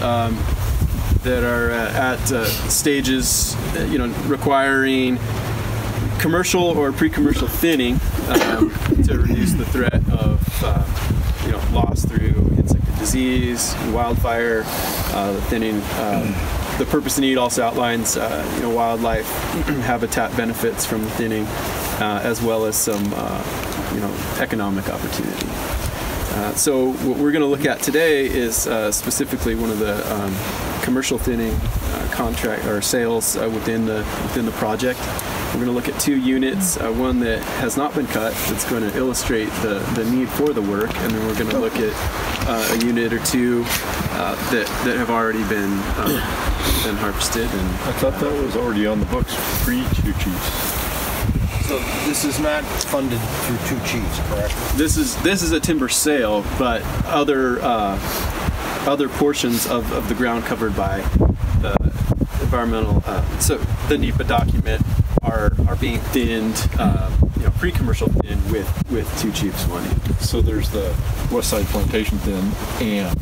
um, that are uh, at uh, stages, uh, you know, requiring commercial or pre-commercial thinning um, to reduce the threat of, uh, you know, loss through insect disease, wildfire. Uh, thinning. Um, the purpose and need also outlines, uh, you know, wildlife habitat benefits from the thinning, as well as some, you know, economic opportunity. Uh, so what we're going to look at today is uh, specifically one of the um, commercial thinning uh, contract or sales uh, within the within the project. We're going to look at two units, uh, one that has not been cut, that's going to illustrate the, the need for the work, and then we're going to look at a unit or two that, that have already been um, been harvested. And I thought that was already on the books pre-Two Chiefs. So this is not funded through Two Chiefs, correct? this is this is a timber sale, but other uh, other portions of, of the ground covered by the environmental uh, so the NEPA document are are being thinned, uh, you know, pre-commercial thin with with two chiefs money. So there's the West Side Plantation thin, and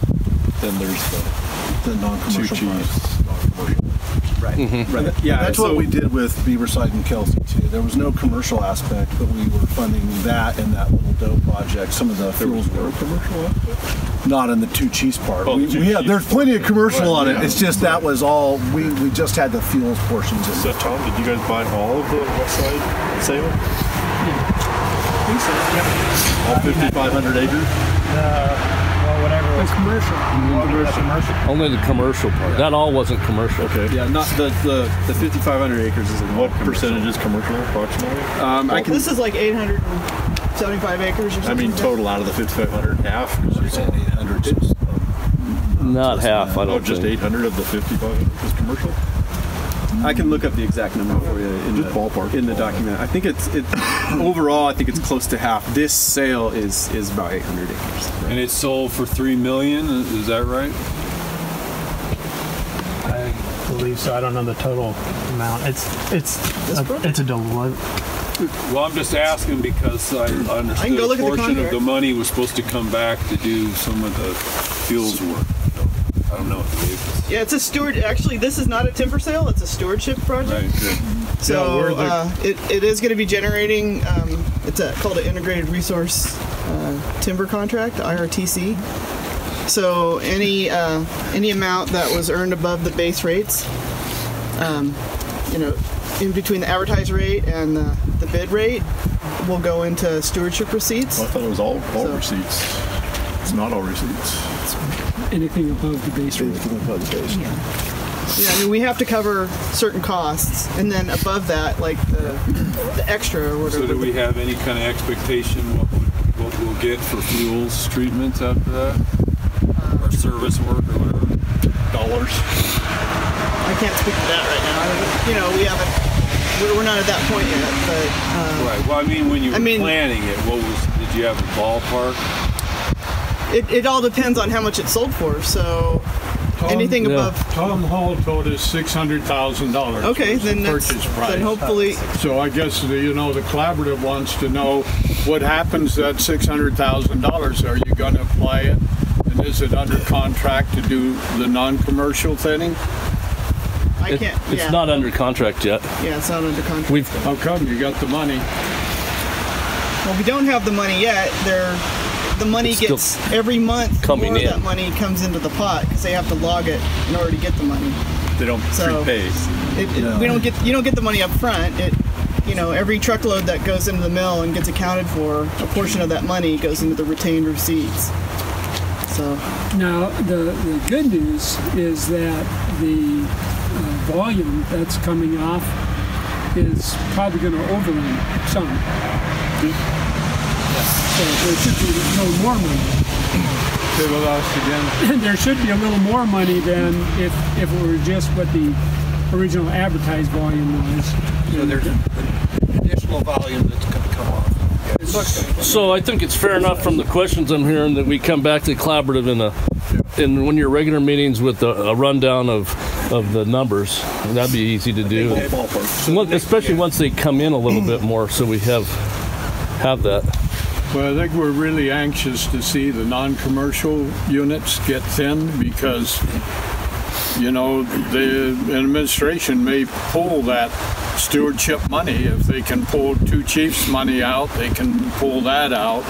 then there's the the Two non-commercial part. Chiefs non-commercial. Mm-hmm. Right. Right. Yeah. That's so- what we did with Beaverside and Kelsey too. There was no commercial aspect, but we were funding that and that little dough project. Some of the fuels were commercial aspect? not in the two chiefs part. Oh, we, two we had, there's plenty of commercial Right, on it. yeah. It's just that was all we we just had the fuels portions in. So Tom, did you guys buy all of the West Side sale? All 5,500 acres? well, whatever was commercial. commercial. Only the commercial part. That all wasn't commercial. Okay. Yeah. Not the the, the 5,500 acres is What percentage is commercial approximately? Um, I can. This is like 875 acres or something. I mean, total out of the 5,500, half? You're saying 800. Not half, I Oh, don't just think. 800 of the 5,500 is commercial? I can look up the exact number for you in Just the ballpark. in the document. I think it's it overall. I think it's close to half. This sale is is about 800 acres. And it sold for three million. Is that right? I believe so. I don't know the total amount. It's it's a, it's a deli- Well, I'm just asking because I understood go look a the portion of the money was supposed to come back to do some of the fuels work. I don't know what the date is. Yeah, it's a steward. Actually, this is not a timber sale. It's a stewardship project. Right. good. So where the- uh, it, it is going to be generating. Um, it's a, called an integrated resource uh, timber contract (IRTC). So any uh, any amount that was earned above the base rates, um, you know, in between the advertised rate and the, the bid rate, will go into stewardship receipts. I thought it was all, all So- receipts. It's not all receipts. Anything above the base rate. Yeah, I mean, we have to cover certain costs, and then above that, like the, the extra or whatever. So do we have any kind of expectation what, would- what we'll get for fuels treatments after that? Or service work or whatever? Dollars. I can't speak to that right now. I- You know, we haven't. We're, we're not at that point yet, but uh, Right. Well, I mean, when you were I mean- planning it, what was? Did you have a ballpark? It, it all depends on how much it's sold for. So anything yeah. above. Tom Hall told us six hundred thousand dollars. Okay, then that's, purchase price. then hopefully So I guess the, you know the collaborative wants to know what happens to that six hundred thousand dollars. Are you going to apply it? And is it under contract to do the non-commercial thinning? I can't. it's yeah, not under contract yet. Yeah, it's not under contract. We've How come you got the money? well, we don't have the money yet. They're the money It's gets every month. coming more in. that money comes into the pot because they have to log it in order to get the money. They don't So- prepay. It, it, We don't get you don't get the money up front. It, you know, every truckload that goes into the mill and gets accounted for, a portion of that money goes into the retained receipts. So Now, the, the good news is that the uh, volume that's coming off is probably going to overrun some. So there should be a little more money. Say the last again. there should be a little more money than if, if it were just what the original advertised volume was. So there's additional volume that's going to come off. So I think it's fair enough from the questions I'm hearing that we come back to the collaborative in a in one of your regular meetings with a, a rundown of of the numbers. That'd be easy to do, Ballpark. Especially once they come in a little bit more, so we have have that. Well, I think we're really anxious to see the non-commercial units get thin because, you know, the administration may pull that stewardship money. If they can pull two chiefs' money out, they can pull that out.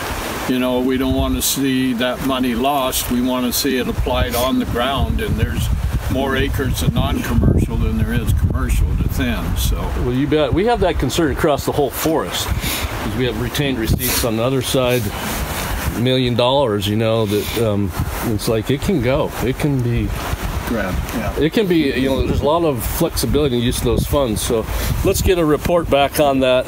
You know, we don't want to see that money lost. We want to see it applied on the ground, and there's more acres of non-commercial than there is commercial to thin. So. Well, you bet. We have that concern across the whole forest because we have retained receipts on the other side, million dollars. You know that um, it's like it can go. It can be. Grab, yeah. It can be. You know, there's a lot of flexibility in use of those funds. So let's get a report back on that.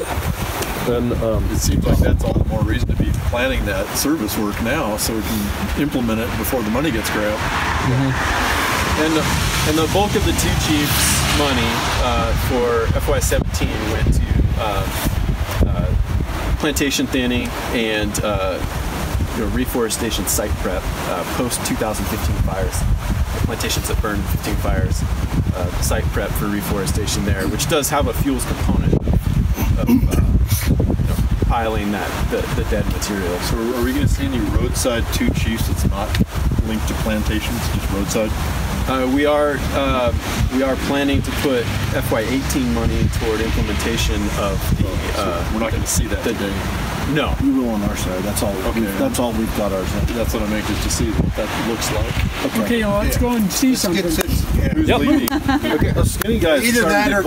And um, It seems like that's all the more reason to be planning that service work now, so we can implement it before the money gets grabbed. And the, and the bulk of the two chiefs' money uh, for FY17 went to uh, uh, plantation thinning and uh, you know, reforestation site prep post 2015 fires. The plantations that burned 15 fires, site prep for reforestation there, which does have a fuels component of, of piling that the, the dead material. So are we gonna see any roadside two chiefs that's not linked to plantations, just roadside? Uh, we are uh, we are planning to put FY18 money toward implementation of the. Uh, We're not gonna see that the- today. no, We will on our side. That's all. Okay. That's all we've got ours. in. That's what I'm anxious to see, what that looks like. Okay, well, let's go and see let's something. Who's Yep. leading? Those skinny guys Either started that to or-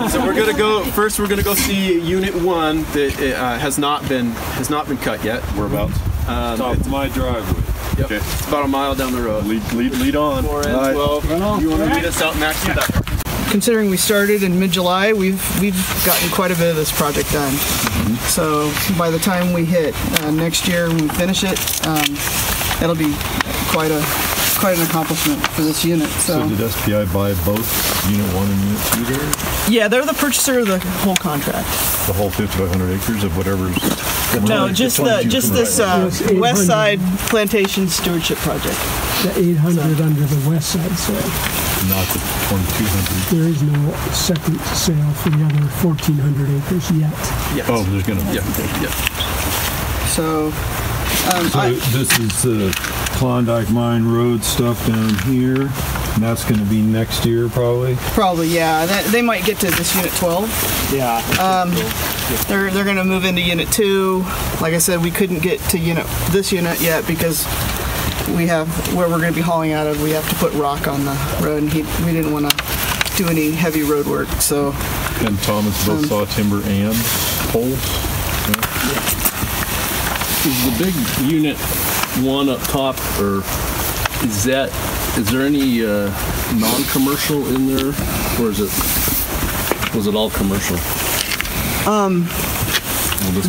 bowl. so we're gonna go first. We're gonna go see Unit One that uh, has not been has not been cut yet. Whereabouts? Um, Top of my driveway. Yep, okay. it's about a mile down the road. Lead, lead, lead on. Four and Right. twelve. You want to meet us out next to that? considering we started in mid-July, we've we've gotten quite a bit of this project done. So by the time we hit uh, next year, when we finish it, um, it'll be quite a quite an accomplishment for this unit. So did SPI buy both Unit 1 and Unit 2 there? Yeah, they're the purchaser of the whole contract. The whole 5,500 acres of whatever's... No, just the just this uh, It's 800. West Side Plantation Stewardship Project. The 800 under the west side sale. Not the 2,200. There is no second sale for the other 1,400 acres yet. Yes. Oh, there's gonna... Yep. Yep. So, um, So I, this is the Klondike Mine Road stuff down here, and that's gonna be next year probably? probably yeah. That, they might get to this Unit 12. Yeah. Um, They're they're going to move into Unit 2. Like I said, we couldn't get to Unit this unit yet because we have where we're going to be hauling out of. We have to put rock on the road, and he, we didn't want to do any heavy road work. So And Thomas both saw timber and poles? Is the big unit one up top, or is that? Is there any uh, non-commercial in there, or is it? Was it all commercial? Um,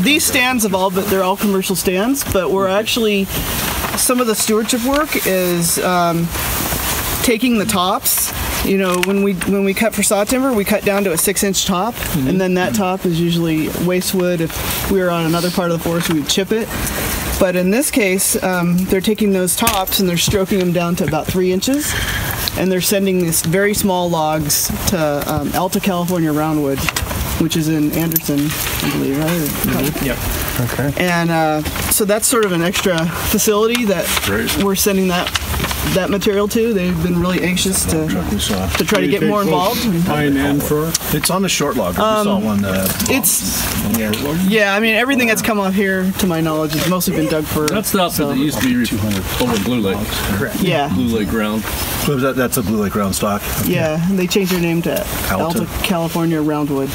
these stands have all but they're all commercial stands, but we're actually some of the stewardship work is um, taking the tops. You know, when we when we cut for saw timber, we cut down to a six inch top, and then that top is usually waste wood. If we were on another part of the forest, we'd chip it. But in this case, um, they're taking those tops and they're stroking them down to about three inches, and they're sending these very small logs to um, Alta California Roundwood, which is in Anderson, I believe, right? Yep. Okay. And uh, so that's sort of an extra facility that Great. we're sending that that material too. They've been really anxious to to try to get more involved. Pine and fir. It's on the short log. we saw one. Uh, It's yeah, I mean everything that's come off here, to my knowledge, has mostly been Doug fir. That's the outfit that used to be re- over Blue Lake, Correct. yeah, Blue Lake ground. so that, that's a Blue Lake round stock. yeah. They changed their name to Alta. Alta, California Roundwood.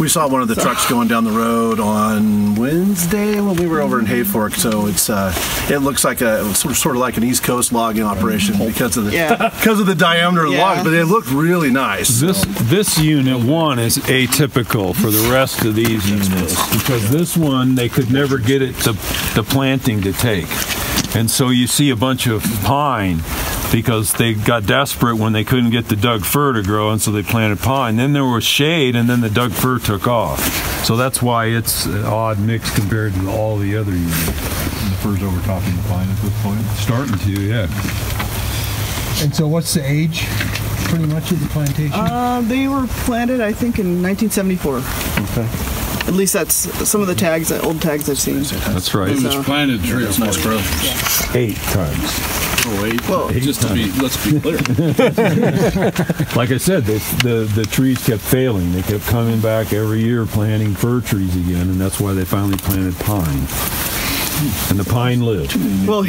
We saw one of the trucks going down the road on Wednesday when we were over in Hayfork. So it's uh, it looks like a sort of- like an East Coast logging operation because of the Yeah. because of the diameter of the Yeah. log, but they look really nice. This, this unit one is atypical for the rest of these units, because this one, they could never get it to, the planting to take. And so you see a bunch of pine, because they got desperate when they couldn't get the Doug fir to grow, and so they planted pine. Then there was shade, and then the Doug fir took off. So that's why it's an odd mix compared to all the other units. The fir's overtopping the pine at this point? Starting to, yeah. And so what's the age, pretty much, of the plantation? Uh, they were planted, I think, in 1974. Okay. At least that's some of the tags, old tags I've seen. That's right. It was planted three or four times. Eight times. 808. Well, just to be, let's be clear. like I said, the, the trees kept failing. They kept coming back every year, planting fir trees again, and that's why they finally planted pine. And the pine lived. well,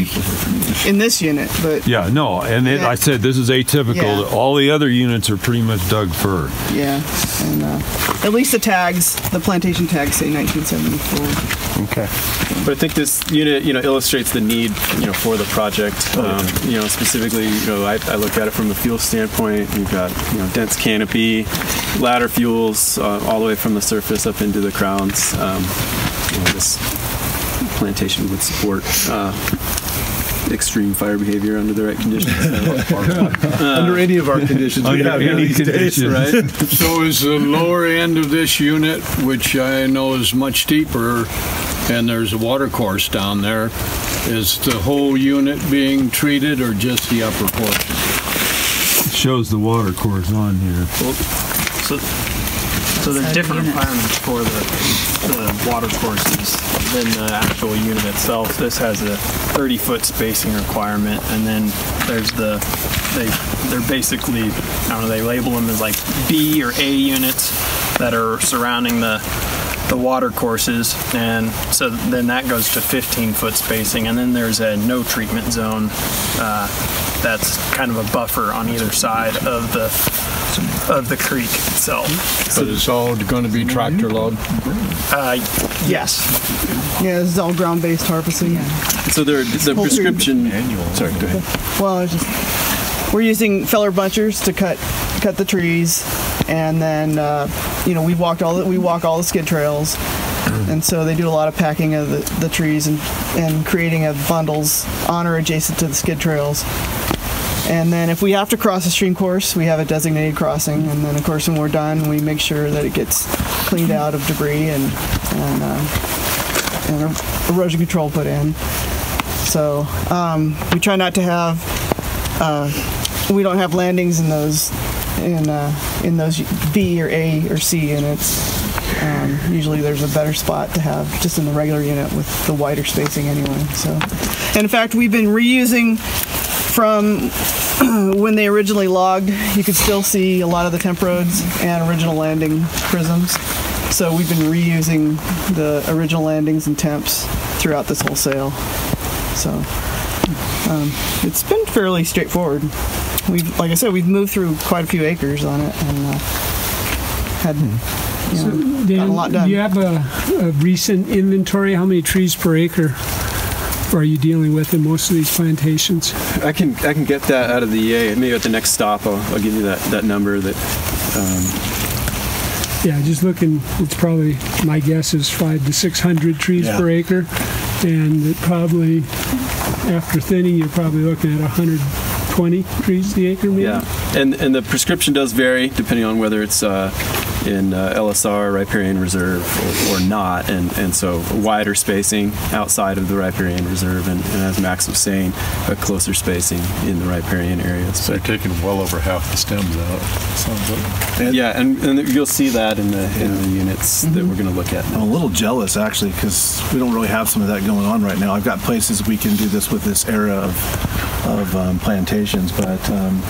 in this unit, but Yeah, no, and it, I said this is atypical. Yeah. All the other units are pretty much Doug fir. yeah, and uh, at least the tags, the plantation tags say 1974. Okay. But I think this unit, you know, illustrates the need, you know, for the project. Um, you know, specifically, you know, I, I look at it from the fuel standpoint. You've got, you know, dense canopy, ladder fuels, uh, all the way from the surface up into the crowns. Um, you know, this plantation would support uh, extreme fire behavior under the right conditions. Under any of our conditions, we have any these days, right? So is the lower end of this unit, which I know is much deeper, and there's a water course down there, is the whole unit being treated or just the upper portion? Shows the water course on here. So, so there's different requirements for the, the water courses than the actual unit itself. This has a 30 foot spacing requirement, and then there's the they they're basically I don't know they label them as like B or A units that are surrounding the the water courses, and so then that goes to 15 foot spacing, and then there's a no treatment zone uh, that's kind of a buffer on either side of the of the creek itself. But it's all going to be tractor load? Uh, Yes. Yeah, this is all ground-based harvesting. so there, the Whole tree. prescription. Sorry, go ahead. Well, it's just we're using feller bunchers to cut cut the trees, and then uh, you know we walked all the, we walk all the skid trails, and so they do a lot of packing of the, the trees and and creating of bundles on or adjacent to the skid trails. And then if we have to cross a stream course, we have a designated crossing, and then of course when we're done, we make sure that it gets cleaned out of debris and and, uh, and erosion control put in. So um, we try not to have uh, we don't have landings in those in uh, in those B or A or C units. Um, usually there's a better spot to have just in the regular unit with the wider spacing anyway. So, and in fact, we've been reusing from when they originally logged. You could still see a lot of the temp roads and original landing prisms. So we've been reusing the original landings and temps throughout this whole sale. So um, it's been fairly straightforward. We've, like I said, we've moved through quite a few acres on it and uh, had you know, Dan, a lot done. do you have a, a recent inventory? How many trees per acre are you dealing with in most of these plantations? I can I can get that out of the EA. Maybe at the next stop, I'll, I'll give you that, that number. That um, Yeah, just looking, it's probably, my guess is five to 600 trees Yeah. per acre. And it probably, after thinning, you're probably looking at 120 trees the acre maybe? yeah, and and the prescription does vary depending on whether it's uh, in uh, LSR, riparian reserve, or, or not, and and so wider spacing outside of the riparian reserve, and, and as Max was saying, a closer spacing in the riparian areas. So you're taking well over half the stems out. Sounds like. Yeah, and, and you'll see that in the in the units that we're going to look at I'm a little jealous actually because we don't really have some of that going on right now. I've got places we can do this with this era of, of um, plantations, but um,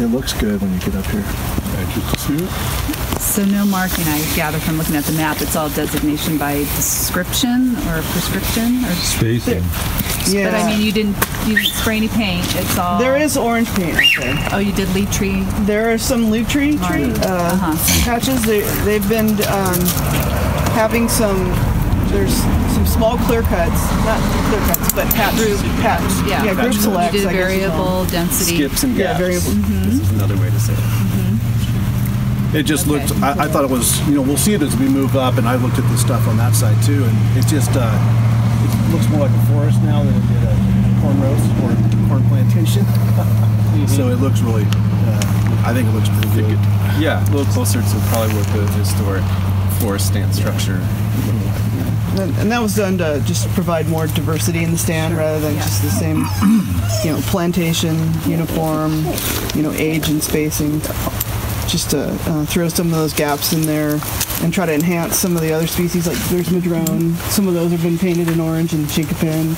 it looks good when you get up here. Anxious to see it. So no marking, I gather from looking at the map. It's all designation by description or prescription, or Spacing. yeah. but I mean, you didn't you didn't spray any paint. It's all there is orange paint out there. Oh, you did leaf tree. There are some leaf tree, tree uh, Uh-huh. patches. They, they've been um, having some. There's some small clear cuts, not clear cuts, but patch Group. patch. Yeah. yeah, group selects. You did I guess variable density. Skips and gaps. Yeah, gaps. variable. This is another way to say it. It just Okay. looked. I, I thought it was. You know, we'll see it as we move up, and I looked at the stuff on that side too, and it just uh, it looks more like a forest now than it did a corn roast or corn plantation. So it looks really. Uh, I think it looks pretty good. Yeah, a little closer to probably what the historic forest stand structure. And, and that was done to just provide more diversity in the stand rather than just the same, you know, plantation, uniform, you know, age and spacing. just to uh, throw some of those gaps in there and try to enhance some of the other species. Like there's madrone. Some of those have been painted in orange and chinkapin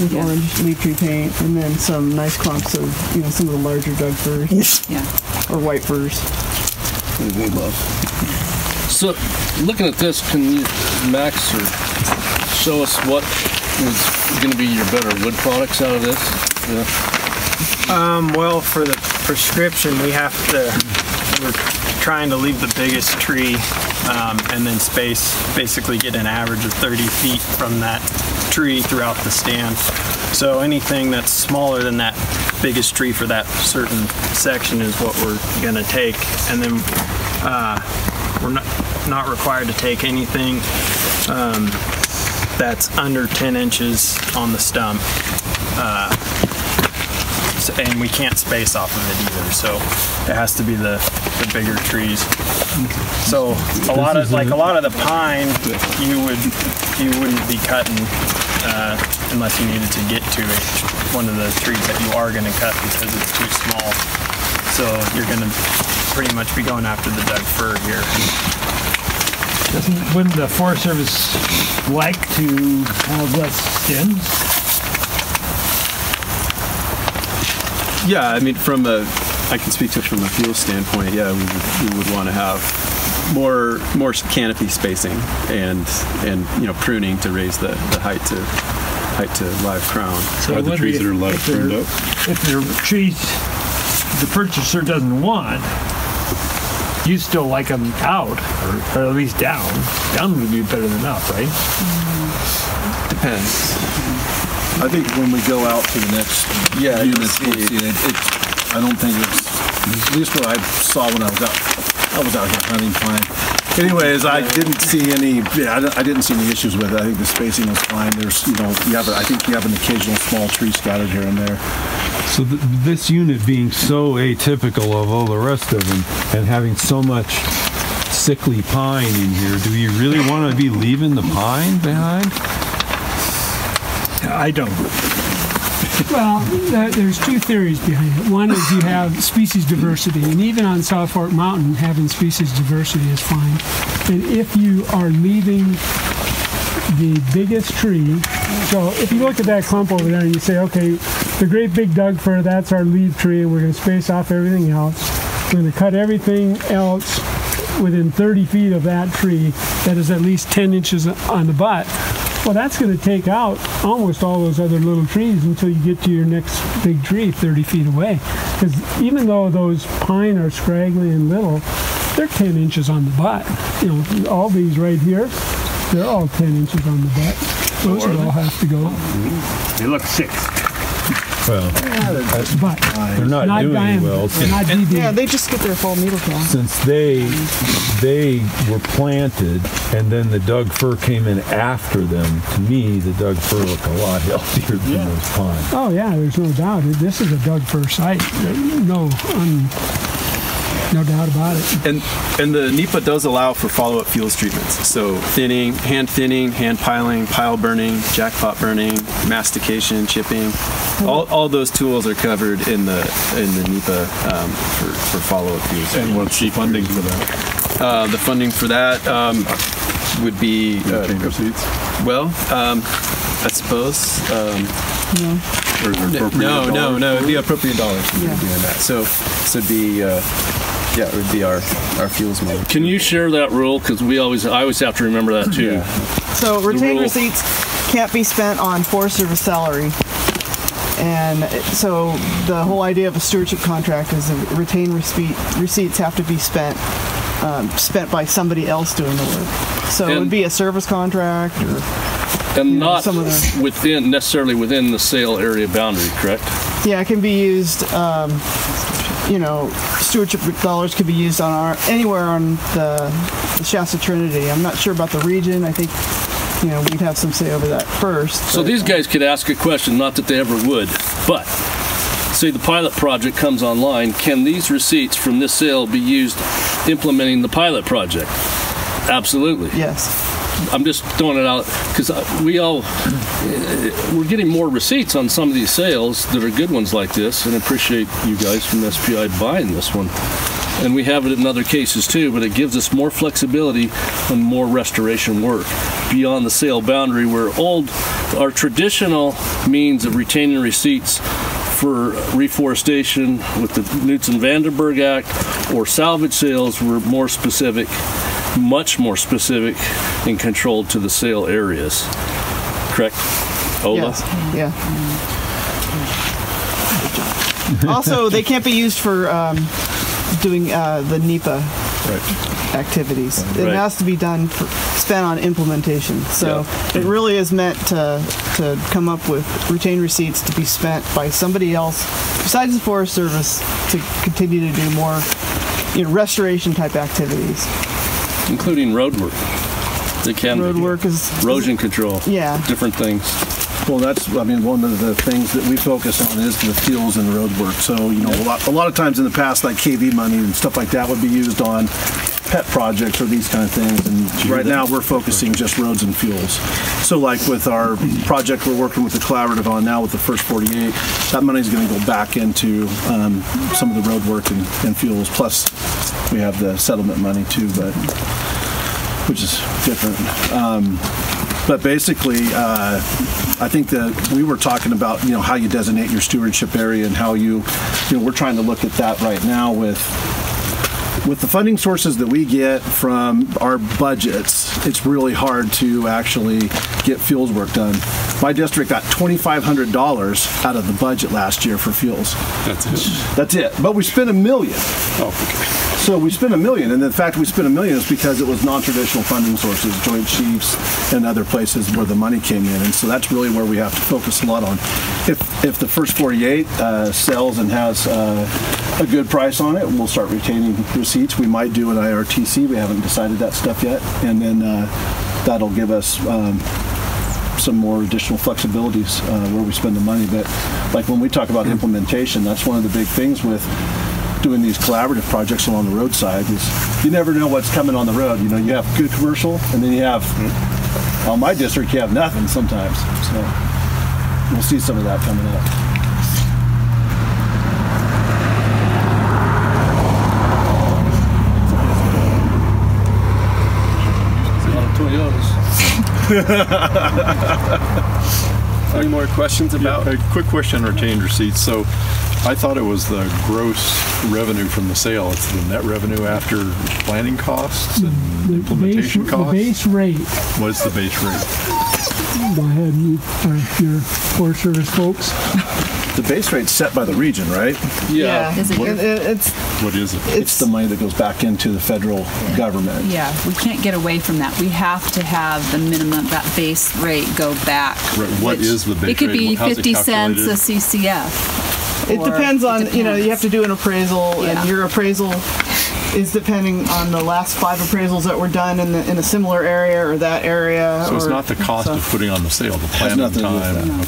with orange leaf tree paint, and then some nice clumps of you know some of the larger Doug firs Yeah. or white firs. We love. So, looking at this, can you, Max, or show us what is going to be your better wood products out of this? Yeah. Um, well, for the prescription, we have to, we're trying to leave the biggest tree um, and then space, basically get an average of 30 feet from that tree throughout the stand. So anything that's smaller than that biggest tree for that certain section is what we're gonna take. And then uh, we're not, not required to take anything um, that's under 10 inches on the stump. Uh, so- and we can't space off of it either. So it has to be the, the bigger trees. So a lot of like a lot of the pine, you would you wouldn't be cutting uh, unless you needed to get to it, one of the trees that you are going to cut because it's too small. So you're going to pretty much be going after the Doug fir here. Doesn't, wouldn't the Forest Service like to have less stems? Yeah, I mean, from a, I can speak to it from a fuel standpoint. Yeah, we would, we would want to have more more canopy spacing and and you know pruning to raise the, the height to height to live crown. So it would be if- if they're- If they're trees the purchaser doesn't want, you still like them out, or, or at least down. Down would be better than up, right? Depends. I think when we go out to the next Yeah, units, we'll see it. It- I don't think it's, at least what I saw when I was out, I was out here hunting fine. Anyways, I didn't see any, yeah, I I didn't see any issues with it. I think the spacing was fine. There's, you know, you have, a- I think you have an occasional small tree scattered here and there. So th- this unit being so atypical of all the rest of them and having so much sickly pine in here, do you really want to be leaving the pine behind? I don't. Well, th- there's two theories behind it. One is you have species diversity, and even on South Fork Mountain, having species diversity is fine. And if you are leaving the biggest tree, so if you look at that clump over there and you say, okay, the great big Doug fir, that's our lead tree, and we're going to space off everything else. We're going to cut everything else within 30 feet of that tree that is at least 10 inches on the butt. Well, that's going to take out almost all those other little trees until you get to your next big tree 30 feet away. Because even though those pine are scraggly and little, they're 10 inches on the butt. You know, all these right here, they're all 10 inches on the back. Those would all have to go. They look six. Well, But they're not, doing diameter, well. they're not DD. Yeah, they just get their full needle count. since they they were planted and then the Doug fir came in after them, to me the Doug fir look a lot healthier than those pines. Oh yeah, there's no doubt. This is a Doug fir site. No, um, no doubt about it. And and the NEPA does allow for follow-up fuels treatments. So thinning, hand thinning, hand piling, pile burning, jackpot burning, mastication, chipping. All, all those tools are covered in the in the NEPA um, for, for follow-up fuels. And what's the funding for that? Uh, the funding for that um, would be uh, well, um, I suppose. Um, Or is there appropriate no, no, dollars no. It'd be appropriate dollars for Yeah. doing that. So, so it'd be, uh, yeah, it would be our our fuels money. Can you share that rule? Because we always, I always have to remember that too. Yeah. So retained receipts can't be spent on Forest Service salary. And so the whole idea of a stewardship contract is that retained receipt, receipts have to be spent um, spent by somebody else doing the work. So it would be a service contract or And know, not some of the- within, necessarily within the sale area boundary, correct? yeah, it can be used. Um, you know, stewardship dollars could be used on our anywhere on the, the Shasta Trinity. I'm not sure about the region. I think you know we'd have some say over that first. So but- these guys could ask a question, not that they ever would, but say the pilot project comes online, can these receipts from this sale be used implementing the pilot project? Absolutely. Yes. I'm just throwing it out because uh, we all uh, we're getting more receipts on some of these sales that are good ones like this, and appreciate you guys from SPI buying this one. and we have it in other cases too, but it gives us more flexibility and more restoration work beyond the sale boundary where old, our traditional means of retaining receipts for reforestation with the Knutson Vandenberg Act or salvage sales were more specific, much more specific and controlled to the sale areas. Correct? Ola? Yes. Yeah. also, they can't be used for um, doing uh, the NEPA activities. It Right. has to be done, for, spent on implementation. So it really is meant to, to come up with retained receipts to be spent by somebody else besides the Forest Service to continue to do more you know, restoration type activities. Including road work. They can Road work is Erosion control. Yeah. Different things. Well, that's, I mean, one of the things that we focus on is the fuels and road work. So, you know, a lot, a lot of times in the past, like KV money and stuff like that would be used on pet projects or these kind of things. And right now, we're focusing just roads and fuels. So like with our project we're working with the collaborative on now with the first 48, that money is going to go back into um, some of the road work and, and fuels. Plus, we have the settlement money too, but which is different. Um, but basically, uh, I think that we were talking about you know how you designate your stewardship area and how you, you know, we're trying to look at that right now with with the funding sources that we get from our budgets, it's really hard to actually get fuels work done. My district got $2,500 out of the budget last year for fuels. That's it. That's it. But we spent a million. Oh, okay. So we spent a million, and the fact we spent a million is because it was non-traditional funding sources, Joint Chiefs, and other places where the money came in, and so that's really where we have to focus a lot on. If if the first 48 uh, sells and has uh, a good price on it, we'll start retaining receipts. We might do an IRTC. We haven't decided that stuff yet, and then uh, that'll give us. Um, some more additional flexibilities uh, where we spend the money. But like when we talk about implementation, that's one of the big things with doing these collaborative projects along the roadside is you never know what's coming on the road. You know, you have good commercial and then you have, on my district, you have nothing sometimes. So we'll see some of that coming up. A lot Toyotas. Any more questions about? a quick question on retained receipts. So I thought it was the gross revenue from the sale. It's the net revenue after planning costs and The base, implementation the base rate, What's the base rate? go ahead, you, or your Forest Service folks. The base rate's set by the region, right? Yeah. Is it- It- it- it's What is it? It's the money that goes back into the federal government. Yeah, we can't get away from that. We have to have the minimum, that base rate go back. Right, what which- is the base It could rate? be How's 50 cents a? CCF. It or- depends it on, you know, you have to do an appraisal, Yeah. and your appraisal is depending on the last five appraisals that were done in, the, in a similar area or that area. So it's not the cost so- of putting on the sale, the planning nothing to do with time.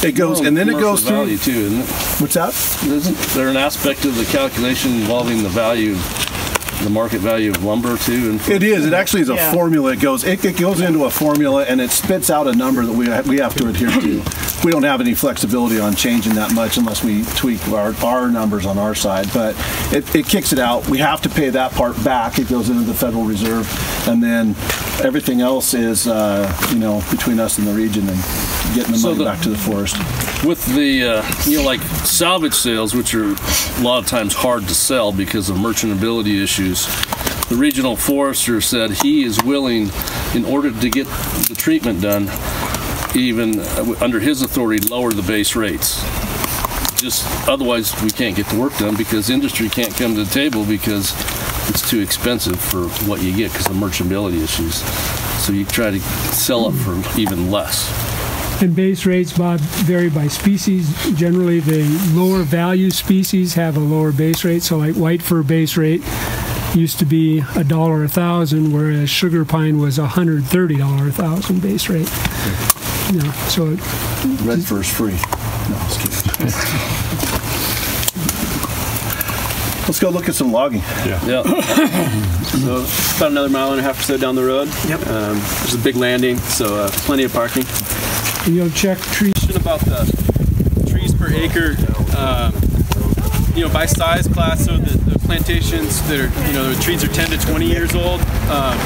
Okay. It goes, and then it goes Commercial value through. too, isn't it? What's that? Isn't there an aspect of the calculation involving the value, the market value of lumber too? And It is. It actually is a Yeah. formula. It goes. It, it goes into a formula, and it spits out a number that we ha- we have to adhere to. We don't have any flexibility on changing that much unless we tweak our, our numbers on our side. But it, it kicks it out. We have to pay that part back. It goes into the Federal Reserve, and then everything else is uh, you know between us and the region and getting the So money the- back to the forest. with the uh, you know like salvage sales which are a lot of times hard to sell because of merchantability issues the regional forester said he is willing in order to get the treatment done even under his authority lower the base rates just otherwise we can't get the work done because industry can't come to the table because it's too expensive for what you get because of merchantability issues so you try to sell it for even less And base rates, Bob, vary by species. Generally, the lower value species have a lower base rate. So, like white fir base rate used to be a dollar a thousand, whereas sugar pine was a hundred thirty dollar a thousand base rate. You know, so it, Red first free. No, just kidding. Let's go look at some logging. yeah So about another mile and a half or so down the road. Yep. Um, there's a big landing, so uh, plenty of parking. you'll check trees. About the trees per acre. Um, you know, by size class, so the, the plantations that are, you know, the trees are 10 to 20 years old, um,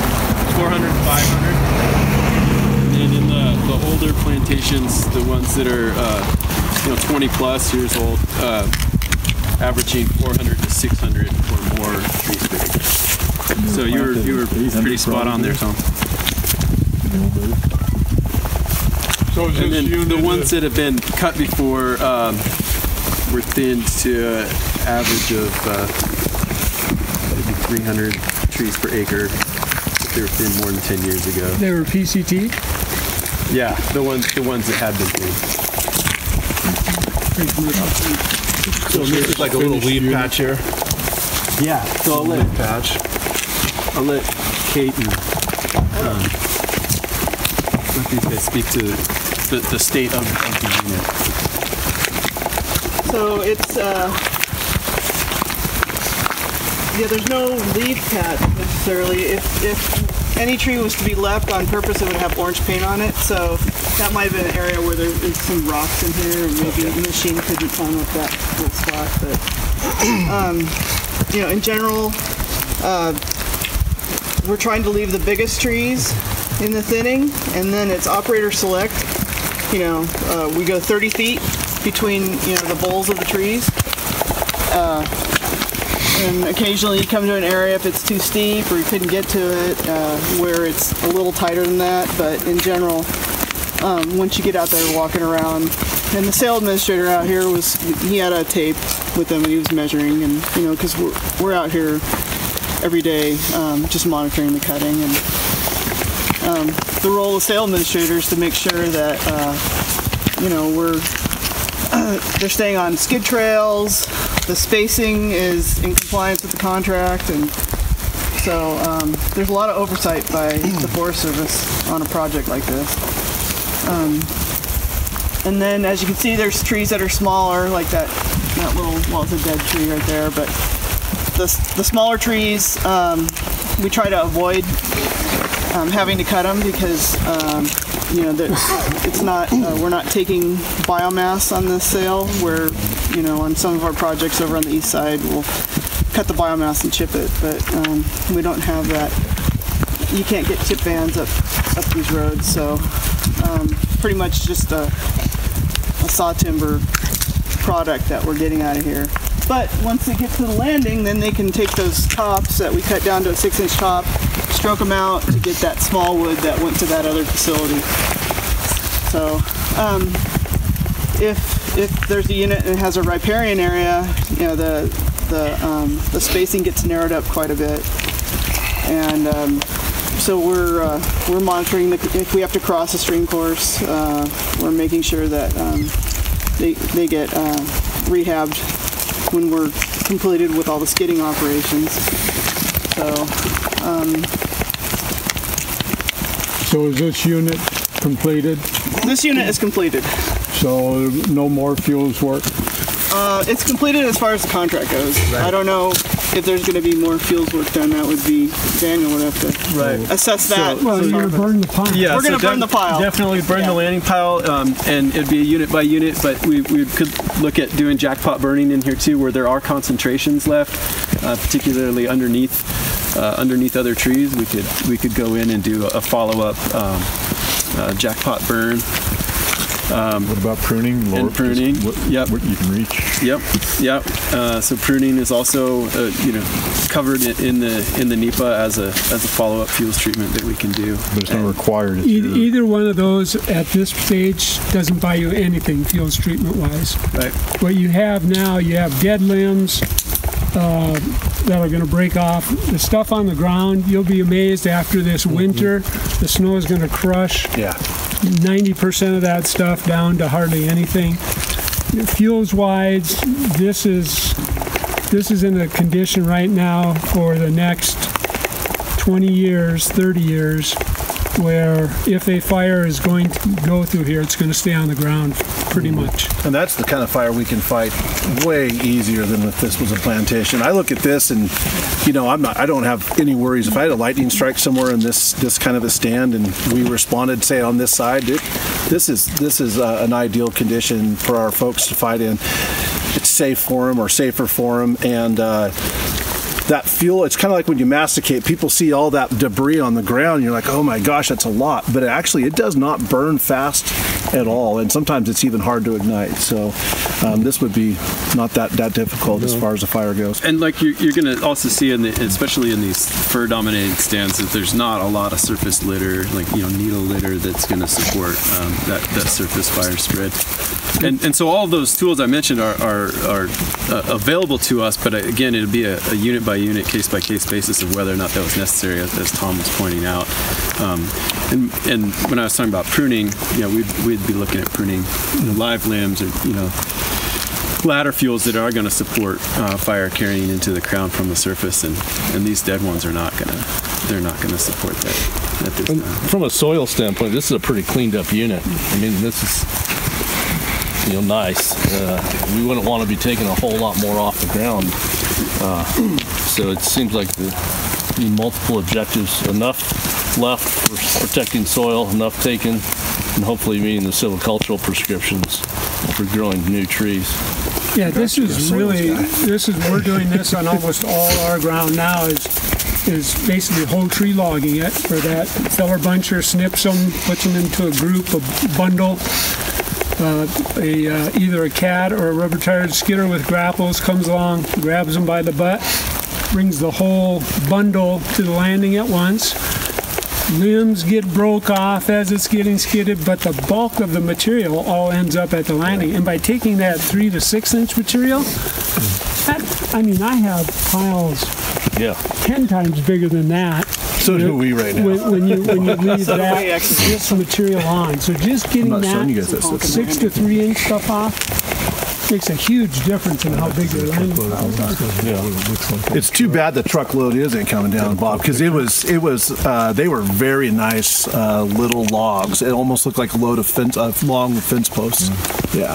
400 to 500. And in the, the older plantations, the ones that are, uh, you know, 20 plus years old, uh, averaging 400 to 600 or more trees per acre. So you were you were pretty spot on there, Tom. So And then the ones that have been cut before um, were thinned to an average of uh, maybe 300 trees per acre. If they were thinned more than 10 years ago. They were PCT. Yeah, the ones the ones that had been thinned. So this is like a little weed patch here. Yeah. So I'll let patch. I'll let Kate and um, let these guys speak to the, the state of, of the unit. So it's uh, yeah. There's no leaf patch necessarily. If if any tree was to be left on purpose, it would have orange paint on it. So that might have been an area where there is some rocks in here, and maybe a machine couldn't climb up that little spot. But um, you know, in general, uh, we're trying to leave the biggest trees in the thinning, and then it's operator select. You know, uh, we go 30 feet between you know the boles of the trees. Uh, and occasionally you come to an area if it's too steep or you couldn't get to it uh, where it's a little tighter than that. But in general, um, once you get out there walking around, and the sale administrator out here was he had a tape with him and he was measuring, and you know because we're we're out here every day um, just monitoring the cutting and um, the role of the sale administrator is to make sure that uh, you know we're they're staying on skid trails. The spacing is in compliance with the contract and so um, there's a lot of oversight by the forest service on a project like this. Um, and then as you can see there's trees that are smaller like that that little well it's a dead tree right there but the, the smaller trees um, we try to avoid um, having to cut them because um, you know it's not uh, we're not taking biomass on this sale. Where you know on some of our projects over on the east side we'll cut the biomass and chip it but um, we don't have that. You can't get chip vans up up these roads so um, pretty much just a, a saw timber product that we're getting out of here. But once they get to the landing then they can take those tops that we cut down to a six inch top stroke them out to get that small wood that went to that other facility. So um, if if there's a unit and it has a riparian area you know the the um, the spacing gets narrowed up quite a bit. And um, so we're uh, we're monitoring the, if we have to cross a stream course uh, we're making sure that um, they, they get uh, rehabbed when we're completed with all the skidding operations. So um, So is this unit completed? this unit is completed So no more fuels work? Uh, it's completed as far as the contract goes. I don't know if there's going to be more fuels work done. That would be Daniel would have to Right. assess that. Well, you're going to burn the pile. Yeah, We're so gonna burn the pile. Definitely burn Yeah. the landing pile, um, and it'd be a unit by unit. But we, we could look at doing jackpot burning in here too, where there are concentrations left, uh, particularly underneath uh, underneath other trees. We could we could go in and do a follow up um, uh, jackpot burn. What about pruning? Lower- And pruning, What, yep. what you can reach? Yep, yep. Uh, so pruning is also, uh, you know, covered in the in the NEPA as a as a follow up fuels treatment that we can do. But it's not required. It's E- Either one of those at this stage doesn't buy you anything fuels treatment wise. Right. What you have now, you have dead limbs uh, that are going to break off. The stuff on the ground, you'll be amazed after this winter, the snow is going to crush Yeah. 90% of that stuff down to hardly anything. Fuels wise, this is this is in a condition right now for the next 20 years, 30 years, where if a fire is going to go through here, it's going to stay on the ground pretty much. And that's the kind of fire we can fight way easier than if this was a plantation. I look at this and, you know, I'm not, I don't have any worries. If I had a lightning strike somewhere in this, this kind of a stand and we responded, say on this side, it, this is, this is uh, an ideal condition for our folks to fight in. It's safe for them or safer for them. And uh, that fuel, it's kind of like when you masticate, people see all that debris on the ground, you're like, oh my gosh, that's a lot. But it actually, it does not burn fast at all. And sometimes it's even hard to ignite. So um, this would be not that, that difficult as far as the fire goes. And like you're, you're going to also see in the, especially in these fir dominated stands, that there's not a lot of surface litter, like, you know, needle litter that's going to support um, that, that surface fire spread. And, and so all of those tools I mentioned are, are, are uh, available to us, but uh, again, it'll be a, a unit by unit, case by case basis of whether or not that was necessary, as, as Tom was pointing out. Um, and, and when I was talking about pruning, you know, we'd, we'd be looking at pruning you know, live limbs or, you know, ladder fuels that are going to support uh, fire carrying into the crown from the surface, and, and these dead ones are not going to they're not going to support that at this time. From a soil standpoint, this is a pretty cleaned up unit. I mean, this is, you know, nice. Uh, we wouldn't want to be taking a whole lot more off the ground. Uh, so it seems like the, the multiple objectives, enough left for protecting soil, enough taken, and hopefully meeting the silvicultural prescriptions for growing new trees. Yeah, this is really, this is, we're doing this on almost all our ground now is, is basically whole tree logging it for that feller buncher snips them, puts them into a group, a bundle. Uh, a, uh, either a cat or a rubber tired skidder with grapples comes along, grabs them by the butt, brings the whole bundle to the landing at once. Limbs get broke off as it's getting skidded, but the bulk of the material all ends up at the landing. And by taking that three to six inch material, that, I mean, I have piles Yeah. 10 times bigger than that. So do we right now. When, when you when you leave So that this material on, so just getting not you guys that six to three inch stuff off makes a huge difference in how big your landing piles are. It's too bad the truckload isn't coming down, Bob, because it was it was uh, they were very nice uh, little logs. It almost looked like a load of fence, uh, long fence posts. Yeah.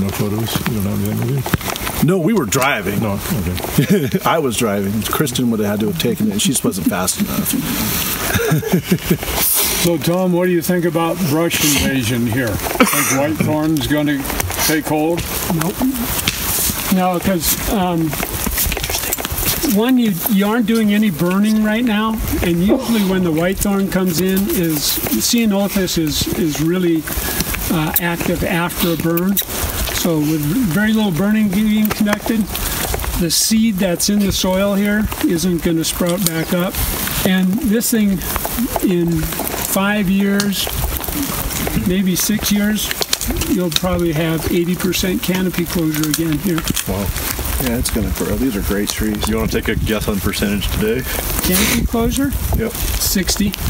No photos? You don't have anything with you? No, we were driving. No, okay. I was driving. Kristen would have had to have taken it. and She just wasn't fast enough. So, Tom, what do you think about brush invasion here? Think whitethorn's going to take hold? Nope. No, because um, one, you you aren't doing any burning right now, and usually when the whitethorn comes in, is ceanothus is is really uh, active after a burn. So with very little burning being conducted, the seed that's in the soil here isn't going to sprout back up. And this thing, in five years, maybe six years, you'll probably have 80% canopy closure again here. Wow. Yeah, it's gonna grow. These are great trees. You want to take a guess on percentage today? Canopy closure, Yep. 60.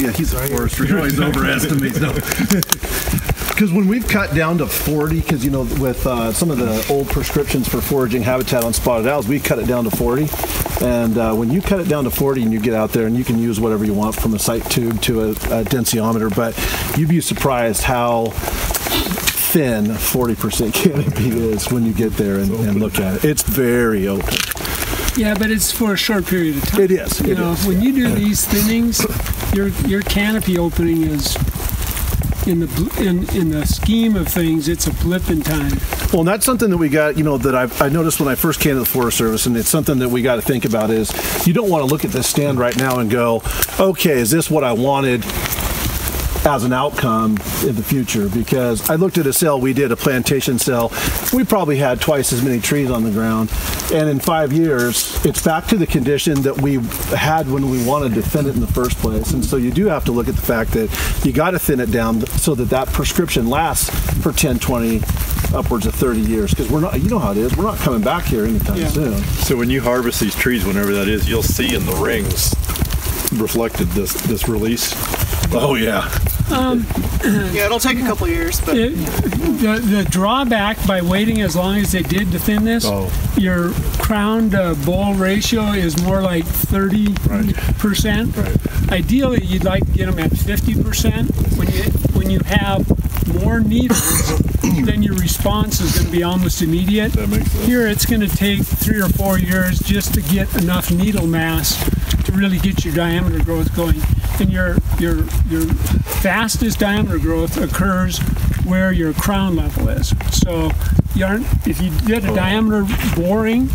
Yeah, he's a forester. He always overestimates. No. Because when we've cut down to 40, because you know, with uh, some of the old prescriptions for foraging habitat on spotted owls, we cut it down to 40. And uh, when you cut it down to 40 and you get out there and you can use whatever you want from a sight tube to a, a densiometer, but you'd be surprised how thin 40% canopy is when you get there and, and look at it. It's very open. Yeah, but it's for a short period of time. It is. You It know, is. when you do these thinnings, your your canopy opening is in the in in the scheme of things, it's a blip in time. Well, and that's something that we got, you know, that I've, I noticed when I first came to the Forest Service, and it's something that we got to think about is you don't want to look at this stand right now and go, okay, is this what I wanted as an outcome in the future? Because I looked at a cell we did, a plantation cell, we probably had twice as many trees on the ground, and in five years, it's back to the condition that we had when we wanted to thin it in the first place. And so you do have to look at the fact that you got to thin it down so that that prescription lasts for 10, 20, upwards of 30 years because we're not you know how it is we're not coming back here anytime Yeah. soon So when you harvest these trees, whenever that is, you'll see in the rings reflected this this release. oh yeah Um, yeah, it'll take a couple years, but It, the the drawback by waiting as long as they did to thin this, Oh. your crown to bole ratio is more like 30 percent. Ideally, you'd like to get them at 50 percent. When you when you have more needles, then your response is going to be almost immediate. That makes sense. Here, it's going to take three or four years just to get enough needle mass to really get your diameter growth going. And your your your fastest diameter growth occurs where your crown level is. So you aren't if you did a diameter boring,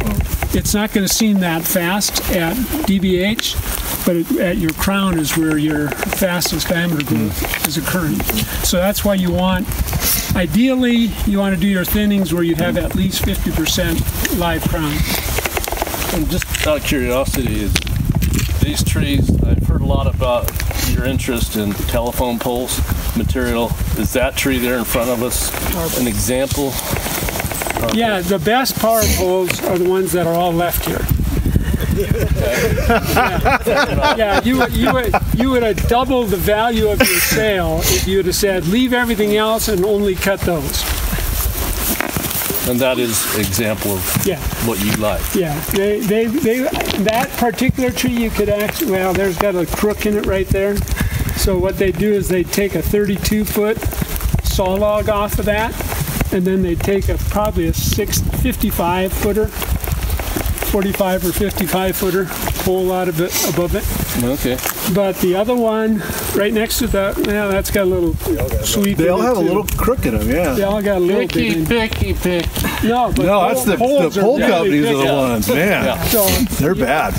it's not going to seem that fast at DBH, but it, at your crown is where your fastest diameter growth is occurring. So that's why you want Ideally, you want to do your thinnings where you have at least 50% live crown. And just out of curiosity, is these trees, I've heard a lot about your interest in telephone poles material. Is that tree there in front of us an example? Yeah, the best power poles are the ones that are all left here. yeah. yeah, you would, you would you would have doubled the value of your sale if you would have said leave everything else and only cut those. And that is example of yeah. what you like. Yeah, they, they, they, that particular tree you could actually, well, there's got a crook in it right there. So what they do is they take a 32 foot saw log off of that, and then they take a probably a six, 55 footer 45 or 55 footer pole out of it above it. Okay. But the other one right next to that, yeah, that's got a little sweep. They all have a little crook in them, yeah. They all got a little picky, bit. Picky, picky, No, but no, that's the, poles the pole are companies really are the ones, man. Yeah. So, They're bad.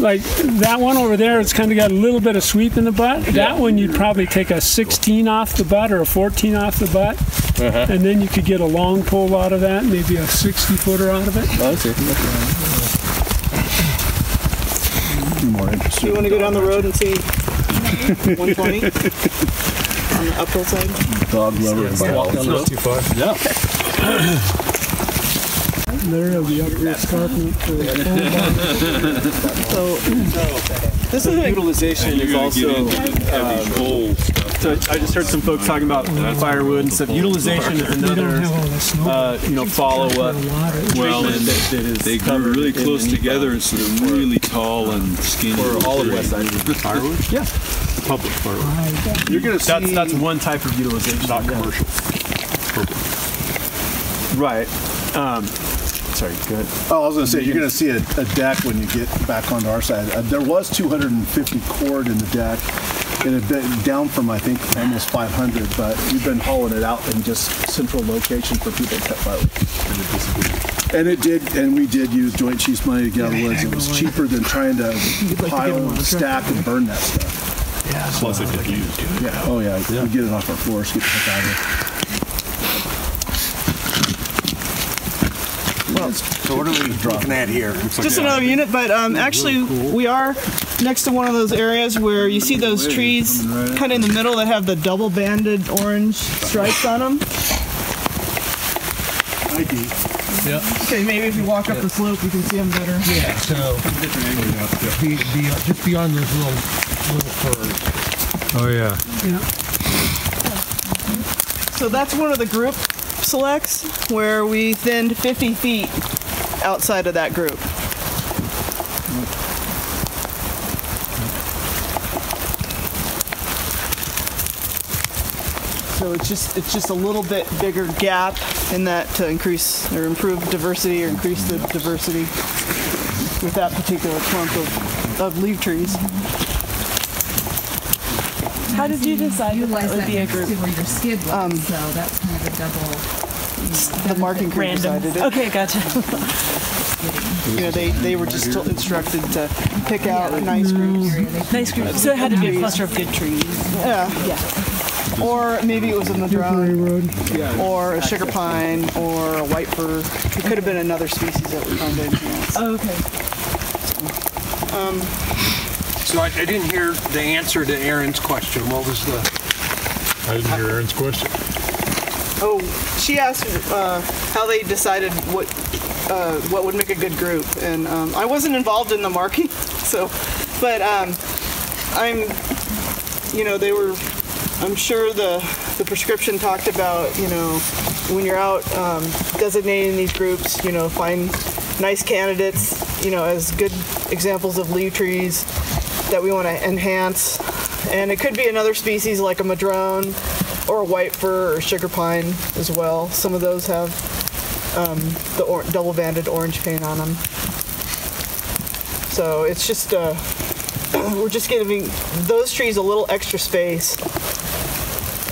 like that one over there, it's kind of got a little bit of sweep in the butt. That one, you'd probably take a 16 off the butt or a 14 off the butt, Uh-huh. and then you could get a long pole out of that, maybe a 60 footer out of it. I see. More interested. Do you want to go down the road and see 120 on the uphill side? Dog lover. Not too far. Yeah. There, the other escarpment. for the So this is a utilization is also. um, so I just heard some folks talking about firewood and stuff. Utilization is another, uh, you know, follow up. Well, and that, that is they grew really in close the together they're really tall and skinny. For all of West Side. Firewood? Yeah. Public firewood. You're gonna That's see- that's one type of utilization. Not commercial. Right. Um, sorry. Go ahead. Oh, I was going to say, you're going to see a, a deck when you get back onto our side. Uh, there was 250 cord in the deck. It had been down from, I think, almost 500, but we've been hauling it out in just central location for people to cut firewood. And it disappeared. And it did, and we did use joint chiefs money to get out of the woods. It was cheaper than trying to pile and stack and burn that stuff. Yeah. Plus it get used. Yeah. Oh yeah. We get it off our floors. Get the heck out of here. So what are we looking at here? just another unit, but um, actually we are next to one of those areas where you see those trees kind of in the middle that have the double banded orange stripes on them. Yeah. Okay, maybe if you walk up the slope, you can see them better. Yeah, so be, be, just beyond those little little firs. Oh yeah. Yeah. So that's one of the group selects where we thinned 50 feet outside of that group. So it's just it's just a little bit bigger gap in that to increase or improve diversity or increase the diversity with that particular clump of, of leaf trees. How did you decide that that would be a group? where your skid was, um, so that's kind of a double. The marking group Random. decided it. Okay, gotcha. You know, they, they were just told- instructed to pick out nice groups. Nice group. So it had to be a cluster of good trees. Yeah. Yeah. Or maybe it was a madrone, or a sugar pine, or a white fir. It could have been another species that we found in anything else. Okay. Um, So I, I didn't hear the answer to Aaron's question. What was the? I didn't hear Aaron's question. Oh, she asked uh, how they decided what uh, what would make a good group, and um, I wasn't involved in the marking, so, but um, I'm, you know, they were. I'm sure the the prescription talked about, you know, when you're out um, designating these groups, you know, find nice candidates, you know, as good examples of leaf trees that we want to enhance. And it could be another species like a madrone or a white fir or sugar pine as well. Some of those have um, the or- double banded orange paint on them. So it's just uh, we're just giving those trees a little extra space,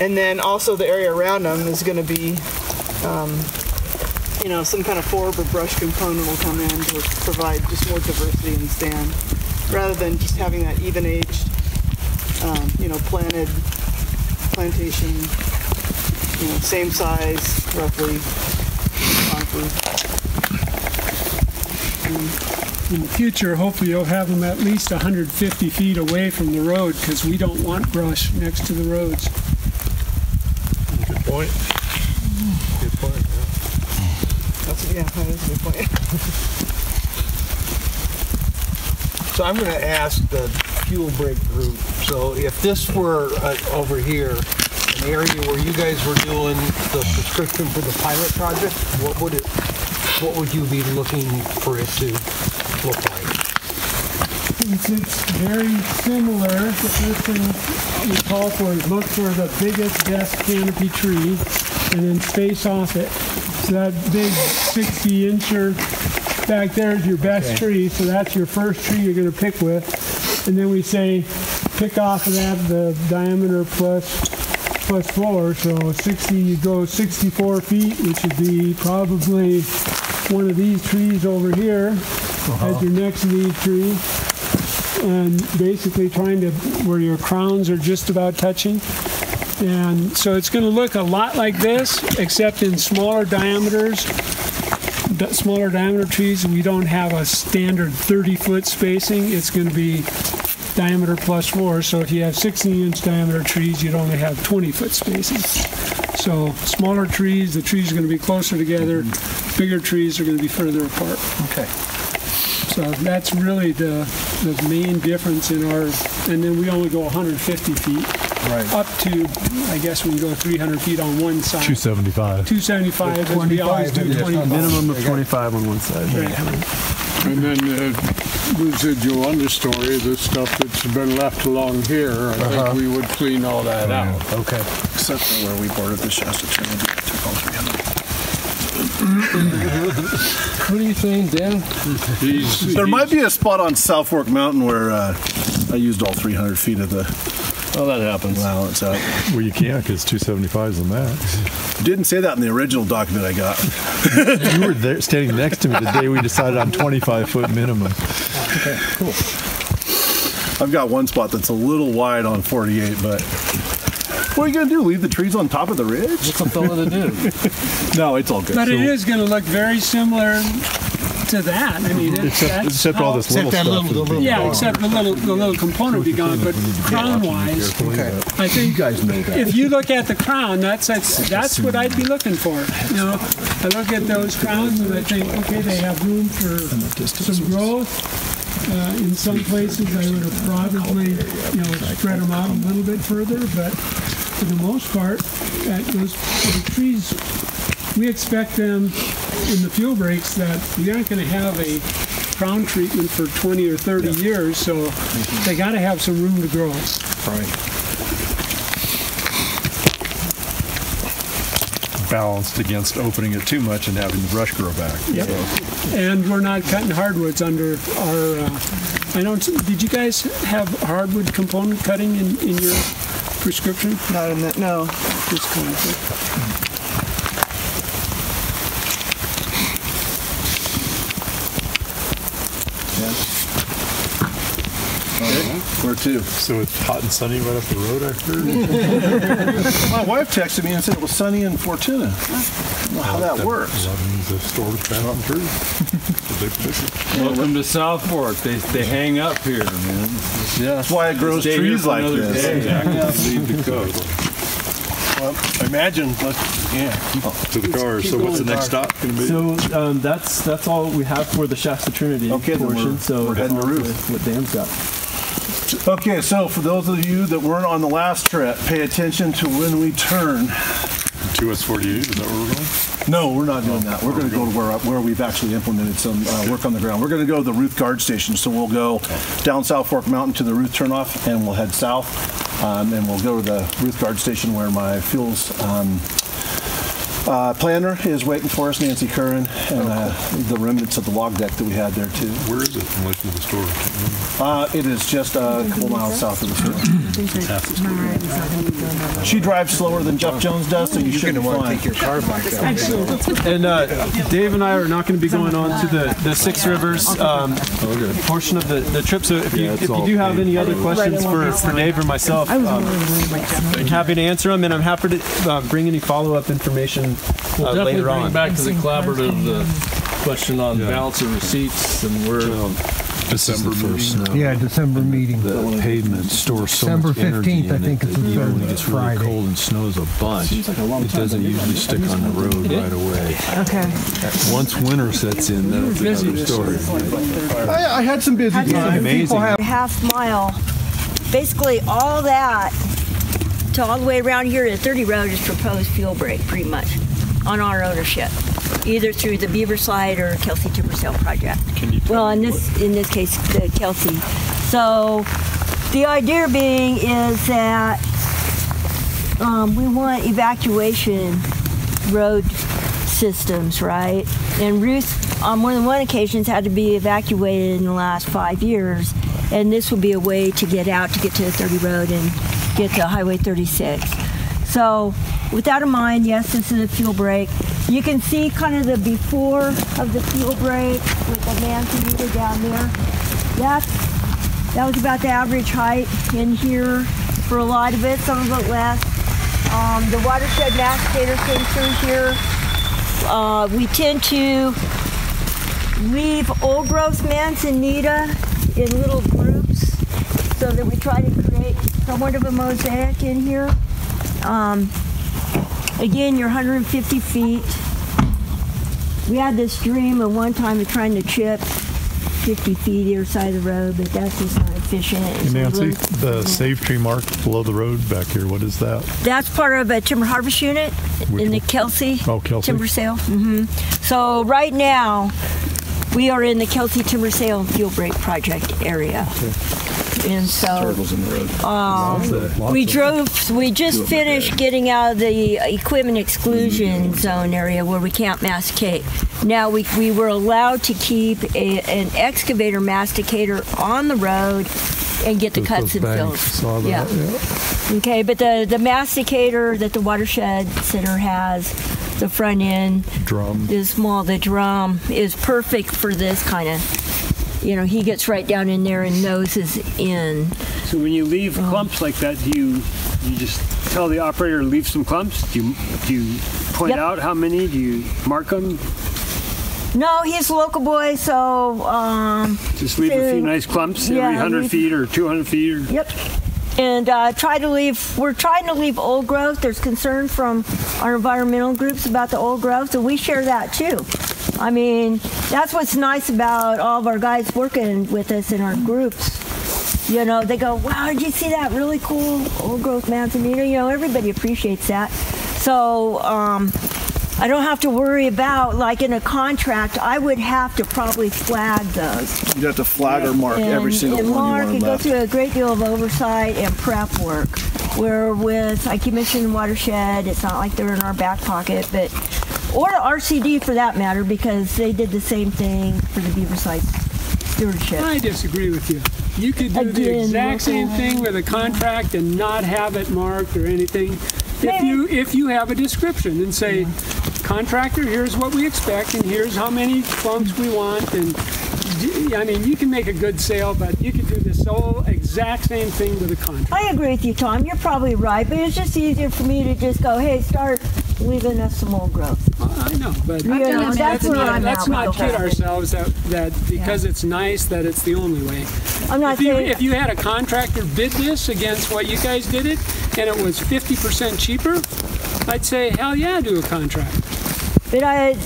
and then also the area around them is going to be, um, you know, some kind of forb or brush component will come in to provide just more diversity in the stand, rather than just having that even-aged, um, you know, planted plantation, you know, same size roughly. In the future, hopefully you'll have them at least 150 feet away from the road because we don't want brush next to the roads. Good point. Good point. Yeah, That's, yeah, that is a good point. So I'm going to ask the fuel break group. So if this were uh, over here, an area where you guys were doing the prescription for the pilot project, what would it, what would you be looking for it to look like? Since it's very similar, the first thing we call for is look for the biggest, best canopy tree and then space off it. So that big 60 incher back there is your best Okay. tree, so that's your first tree you're going to pick with. And then we say pick off of that the diameter plus plus four, so 60, you go 64 feet, which would be probably one of these trees over here uh-huh. as your next lead tree and basically trying to where your crowns are just about touching. And so it's going to look a lot like this, except in smaller diameters. Smaller diameter trees, we don't have a standard 30 foot spacing. It's going to be diameter plus four. So if you have 16 inch diameter trees, you'd only have 20 foot spacing. So smaller trees, the trees are going to be closer together. Mm-hmm. Bigger trees are going to be further apart. Okay. So that's really the, the main difference in our, and then we only go 150 feet. Right. Up to, I guess we can go 300 feet on one side. 275. 275, as we always do 25. Minimum of 25 on one side. Right. And then uh, residual understory, the stuff that's been left along here, I Uh-huh. think we would clean all that out. Okay. Except for where we bordered the Shasta Trinity. I took all 300. What do you think, Dan? There might be a spot on South Fork Mountain where uh, I used all 300 feet of the Oh, that happens. allowance out. Well, you can't because 275 is the max. Didn't say that in the original document I got. you were there standing next to me the day we decided on 25 foot minimum. Okay, cool. I've got one spot that's a little wide on 48, but what are you gonna do? Leave the trees on top of the ridge? What's a fella to do? no, it's all good. But it So- is going to look very similar to that. I mean, it, Except- that's except all this little Except that stuff little- is the being Yeah, gone. except the little the little component would be gone. But crown-wise, I think you guys know that. if you look at the crown, that's that's that's what I'd be looking for. You know, I look at those crowns and I think, okay, they have room for some growth. Uh, in some places, I would have probably, you know, spread them out a little bit further, but for the most part, uh, those the trees, we expect them in the fuel breaks that we aren't going to have a crown treatment for 20 or 30 years, so they got to have some room to grow. Right. Balanced against opening it too much and having the brush grow back. Yep. So- And we're not cutting hardwoods under our, uh, I don't, did you guys have hardwood component cutting in, in your prescription? Not in that, no. Just concrete. Where to? So it's hot and sunny right up the road, I heard? My wife texted me and said it was sunny in Fortuna. I don't know how that works. That means the store's been on trees. Welcome to South Fork. They, they hang up here, man. Yeah, that's why it grows trees like this. day. Yeah. Leave the coast. Well, imagine, let's, yeah. To the car. So what's the next stop going to be? So um, that's that's all we have for the Shasta Trinity Okay, then portion. we're- so we're heading to on Ruth. What Dan's got. Okay, so for those of you that weren't on the last trip, pay attention to when we turn. 2S48, is that where we're going? No, we're not doing that. We're going to go to where, where we've actually implemented some uh, work on the ground. We're going to go to the Ruth Guard Station. So we'll go down South Fork Mountain to the Ruth turnoff and we'll head south. Um, and we'll go to the Ruth Guard Station where my fuels um, Uh, planner is waiting for us, Nancy Curran, and uh, the remnants of the log deck that we had there too. Where is it in relation to the store? Uh, it is just a couple miles south of the store. She drives slower than Jeff Jones does, so you shouldn't want to take your car back And uh, Dave and I are not going to be going on to the, the Six Rivers um, portion of the, the trip. So if you, Yeah, if you do have any other questions for, for Dave or myself, um, I'm happy to answer them, and I'm happy to uh, bring any follow up information We'll uh, definitely later bring on. back to the collaborative uh, question on balance of receipts and where. December first. Yeah, December meeting. The pavement stores so December much energy 15th, I in think it it's that the even third when it gets really Friday. cold and snows a bunch, it doesn't usually stick on the road right away. Okay. Once winter sets in, then it's another story. I, I had some busy It's times. amazing. Half mile, basically all that to all the way around here to 30 Road is proposed fuel break, pretty much, on our ownership, either through the Beaver Slide or Kelsey Timber Sale Project. Well, in this in this case, the Kelsey. So the idea being is that um, we want evacuation road systems, right? And Ruth, on more than one occasions, had to be evacuated in the last five years, and this would be a way to get out to get to the 30 road and get to Highway 36. So, with that in mind, yes, this is a fuel break. You can see kind of the before of the fuel break with the Manzanita down there. That's that was about the average height in here for a lot of it, some of it less. Um, the watershed masticator came through here. Uh, we tend to leave old growth manzanita in little groups so that we try to somewhat of a mosaic in here. Um, again, you're 150 feet. We had this dream at one time of trying to chip 50 feet either side of the road, but that's just not efficient. Hey, Nancy, the save tree mark below the road back here, what is that? That's part of a timber harvest unit Which in the? Kelsey, Oh, Kelsey. timber sale. hmm So right now, we are in the Kelsey Timber Sale and Fuel Break Project area. And so Turtles in the road. um, we drove. We just finished getting out of the equipment exclusion zone area where we can't masticate. Now we, we were allowed to keep a, an excavator masticator on the road and get the Those- cuts and banks, fills. saw that, yeah. Okay, but the the masticator that the watershed center has, the front end Drum. is small. The drum is perfect for this kind of. You know, he gets right down in there and noses in. So when you leave Oh. clumps like that, do you you just tell the operator to leave some clumps? Do you do you point Yep. out how many? Do you mark them? No, he's a local boy, so um. Just leave a few nice clumps yeah, every hundred feet or two hundred feet. Or, Yep. And uh, try to leave. We're trying to leave old growth. There's concern from our environmental groups about the old growth, so we share that too. I mean, that's what's nice about all of our guys working with us in our groups. You know, they go, "Wow, did you see that really cool old growth manzanita?" You know, everybody appreciates that. So um, I don't have to worry about like in a contract. I would have to probably flag those. You'd have to flag or mark every And- single and one Mark, you it want goes through a great deal of oversight and prep work. Where with, like you mentioned, watershed, it's not like they're in our back pocket, but or RCD for that matter, because they did the same thing for the Beaverslide stewardship. I disagree with you. You could do the exact same thing with a contract and not have it marked or anything. If you if you have a description and say, contractor, here's what we expect and here's how many clumps we want and I mean, you can make a good sale, but you could do this whole exact same thing with a contract. I agree with you, Tom. You're probably right, but it's just easier for me to just go, hey, start leaving us some old growth. I know, but Yeah, you know, that's let's where not, I'm let's at with not the kid whole ourselves that, that because it's nice that it's the only way. I'm not if you, saying- if you had a contractor bid this against what you guys did it, and it was 50% cheaper, I'd say hell yeah, do a contract. But I,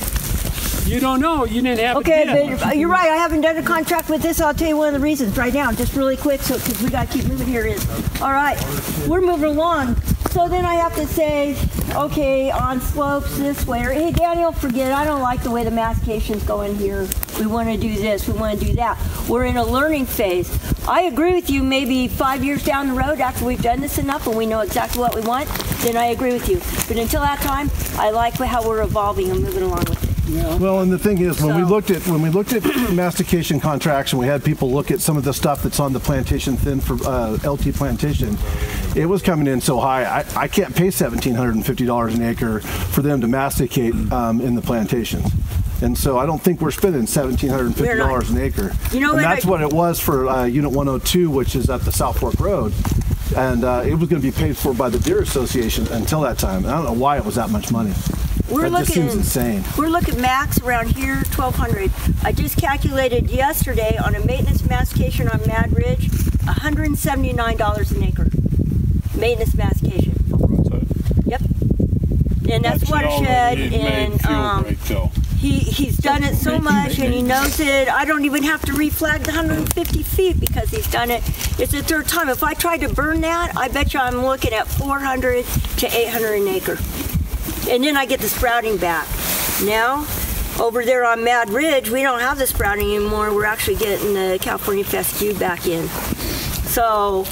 You don't know. You didn't have Okay, a bid. but uh, you're right. I haven't done a contract with this. I'll tell you one of the reasons right now, just really quick, so because we got to keep moving here. Is all right. We're moving along. So then I have to say, okay, on slopes this way, or hey, Daniel, forget it. I don't like the way the mastication's going here. We want to do this, we want to do that. We're in a learning phase. I agree with you, maybe five years down the road after we've done this enough and we know exactly what we want, then I agree with you. But until that time, I like how we're evolving and moving along with it. Well, and the thing is, when we looked at when we looked at mastication contracts, and we had people look at some of the stuff that's on the plantation thin for uh, LT plantation, it was coming in so high. I, I can't pay seventeen hundred and fifty dollars an acre for them to masticate um, in the plantations. And so I don't think we're spending seventeen hundred and fifty dollars an acre. You know and that's I- what it was for uh, Unit 102, which is at the South Fork Road. And uh, it was going to be paid for by the Deer Association until that time. And I don't know why it was that much money. We're that just looking seems insane. We're looking max around here, 1,200. I just calculated yesterday on a maintenance mastication on Mad Ridge, $179 an acre. Maintenance mastication. Yep. And that's, That's watershed already and um, break, he he's done it so much and he knows it. I don't even have to reflag the 150 feet because he's done it. It's the third time. If I tried to burn that, I bet you I'm looking at 400 to 800 an acre. And then I get the sprouting back. Now, over there on Mad Ridge, we don't have the sprouting anymore. We're actually getting the California fescue back in. So,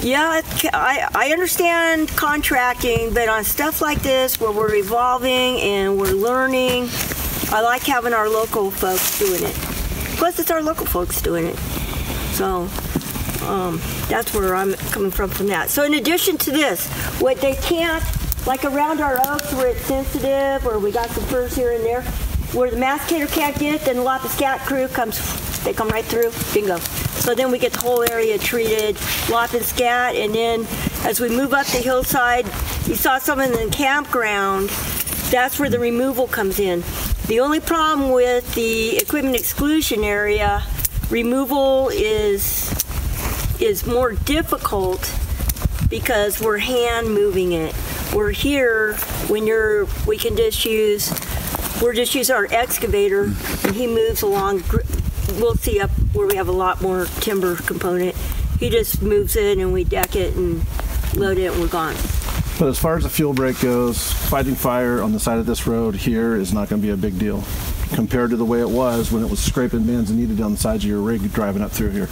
yeah, I, I understand contracting, but on stuff like this where we're evolving and we're learning, I like having our local folks doing it. Plus, it's our local folks doing it. So, um, that's where I'm coming from from that. So, in addition to this, what they can't, like around our oaks where it's sensitive, or we got some firs here and there, where the masticator can't get then the Scat crew comes, they come right through, bingo. So then we get the whole area treated, lop and scat, and then as we move up the hillside, you saw some in the campground, that's where the removal comes in. The only problem with the equipment exclusion area, removal is is more difficult because we're hand moving it. We're here when you're we can just use we're just use our excavator and he moves along we'll see up where we have a lot more timber component. He just moves it and we deck it and load it and we're gone. But as far as the fuel break goes, fighting fire on the side of this road here is not going to be a big deal compared to the way it was when it was scraping bins and needed down the sides of your rig driving up through here.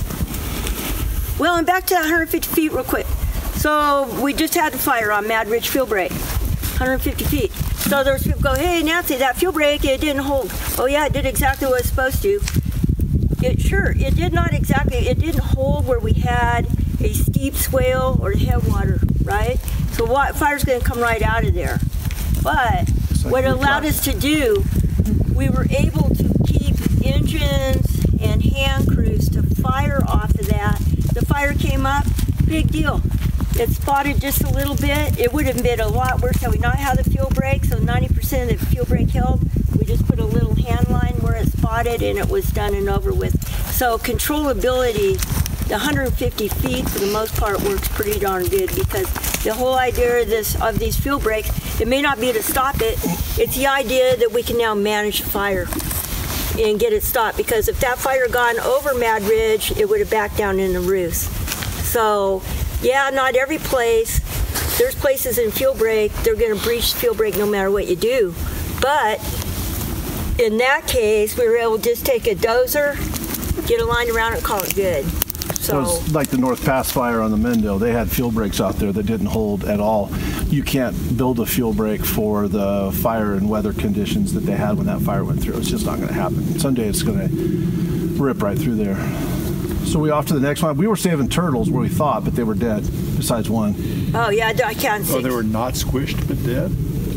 Well, and back to that 150 feet real quick. So we just had the fire on Mad Ridge Fuel Break, 150 feet. So there's people go, hey Nancy, that fuel break it didn't hold. Oh yeah, it did exactly what it's supposed to. It sure it did not exactly. It didn't hold where we had a steep swale or headwater, right? So what fire's going to come right out of there. But what it allowed us to do, we were able to keep engines and hand crews to fire off of that. The fire came up, big deal. It spotted just a little bit. It would have been a lot worse had we not had the fuel break. So 90% of the fuel break held. We just put a little hand line where it spotted and it was done and over with. So controllability, the 150 feet for the most part works pretty darn good because the whole idea of this of these fuel breaks, it may not be to stop it. It's the idea that we can now manage fire and get it stopped because if that fire gone over Mad Ridge, it would have backed down in the roofs. So, yeah, not every place. There's places in fuel break, they're going to breach fuel break no matter what you do. But in that case, we were able to just take a dozer, get a line around it, call it good. So So, it's like the North Pass fire on the Mendo. They had fuel breaks out there that didn't hold at all. You can't build a fuel break for the fire and weather conditions that they had when that fire went through. It's just not going to happen. Someday it's going to rip right through there. So we off to the next one. We were saving turtles where we thought, but they were dead. Besides one. oh yeah, I can't oh, see. Oh, they were not squished but dead?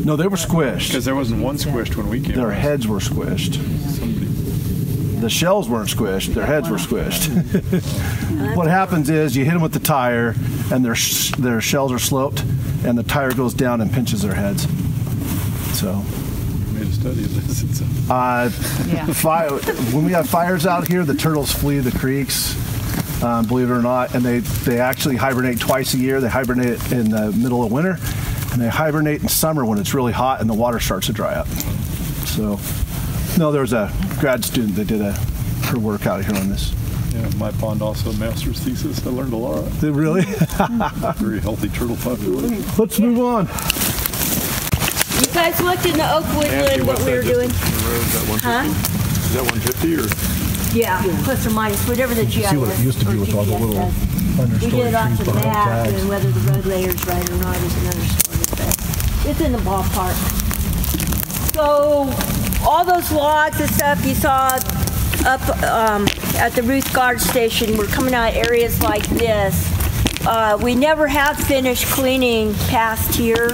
No, they were squished. Because there wasn't one squished when we came. Their around. heads were squished. The shells weren't squished. Their heads were squished. what happens is you hit them with the tire, and their sh- their shells are sloped, and the tire goes down and pinches their heads. So. Made a study of this. It's a- Uh, fi- when we have fires out here, the turtles flee the creeks. Um, believe it or not, and they they actually hibernate twice a year. They hibernate in the middle of winter, and they hibernate in summer when it's really hot and the water starts to dry up. So, no, there was a grad student that did a her work out here on this. Yeah, my pond also a master's thesis. I learned a lot. Did really? Very healthy turtle population. Let's move on. You guys looked in the oak woodland what we were doing? Huh? Is that 150 or? Yeah, plus or minus, whatever the GIS. See what it used to be with all the GPS little does. We did it off the map, and whether the road layer's right or not is another story, but it's in the ballpark. So, all those logs and stuff you saw up um, at the Ruth Guard Station were coming out areas like this. Uh, we never have finished cleaning past here,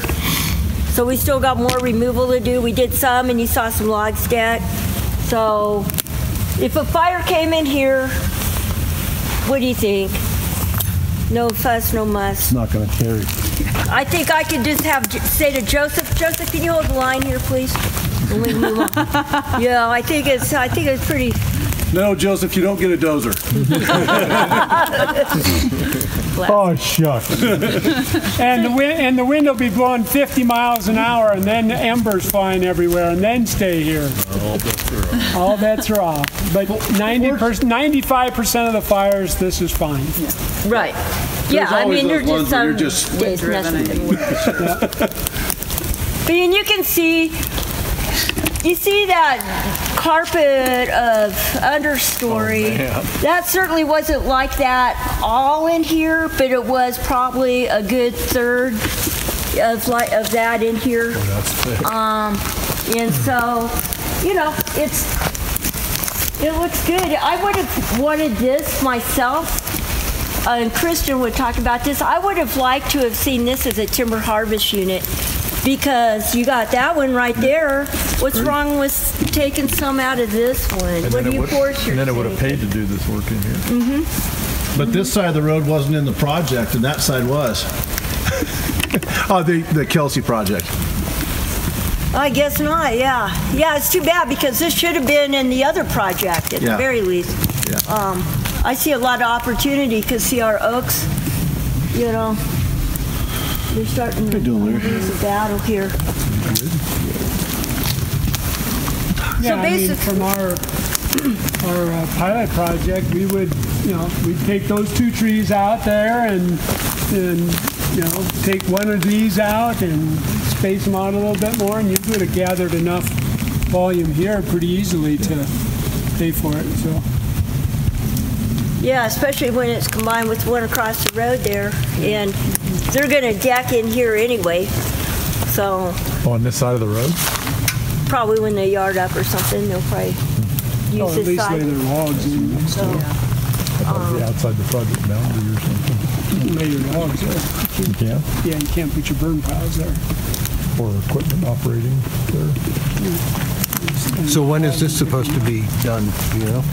so we still got more removal to do. We did some, and you saw some logs deck. So, if a fire came in here, what do you think? No fuss, no muss. It's not going to carry. I think I could just have, say to Joseph, Joseph, can you hold the line here, please? We can move on. Yeah, I think it's, I think it's pretty, No, Joseph, you don't get a dozer. Oh, shucks. and the wind and the wind will be blowing 50 miles an hour, and then the embers flying everywhere, and then stay here. All bets are off. All bets are off. But 90 95 percent of the fires, this is fine. right. Yeah, I mean, you're just where some you're just days messing with it. But and you can see, you see that carpet of understory. that certainly wasn't like that all in here, but it was probably a good third of like of that in here. Um, and so, you know, it's it looks good. I would have wanted this myself. Uh, and Christian would talk about this. I would have liked to have seen this as a timber harvest unit because you got that one right there. What's wrong with taking some out of this one? And what then do it you would- force And then it would have paid to do this work in here. Mm-hmm. But this side of the road wasn't in the project, and that side was. oh, the the Kelsey project. I guess not. Yeah, yeah. It's too bad because this should have been in the other project at Yeah. the very least. Yeah. Um, I see a lot of opportunity because see our oaks, you know, they're starting to lose a battle here. Yeah, I mean, from our our uh, pilot project, we would, you know, we'd take those two trees out there and and you know take one of these out and space them out a little bit more, and you would have gathered enough volume here pretty easily to pay for it. So. Yeah, especially when it's combined with one across the road there, and they're going to deck in here anyway. So On this side of the road? probably when they yard up or something, they'll probably use Oh, at this least side. lay their logs in next So, door. I thought it'd be outside the project boundary or something. Lay your logs there. You can? Yeah, you can't put your burn piles there. Or equipment operating there. So when is this supposed to be done, you know?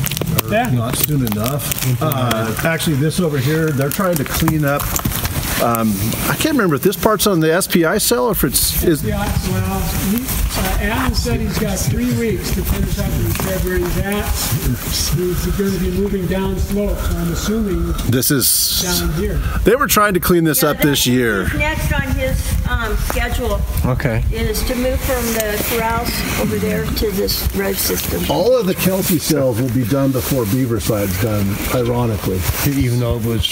Or- Yeah. Not soon enough. Uh, actually, this over here, they're trying to clean up. Um, I can't remember if this part's on the SPI cell or if it's is. Yeah, well, he, uh, Alan said he's got three weeks to finish up in February. That's, he's going to be moving down slope, so I'm assuming This is. down here. They were trying to clean this up this year. next on his um, schedule Okay. is to move from the corrals over there to this road system. All of the Kelsey cells will be done before Beaverslide's done, ironically. Even though it was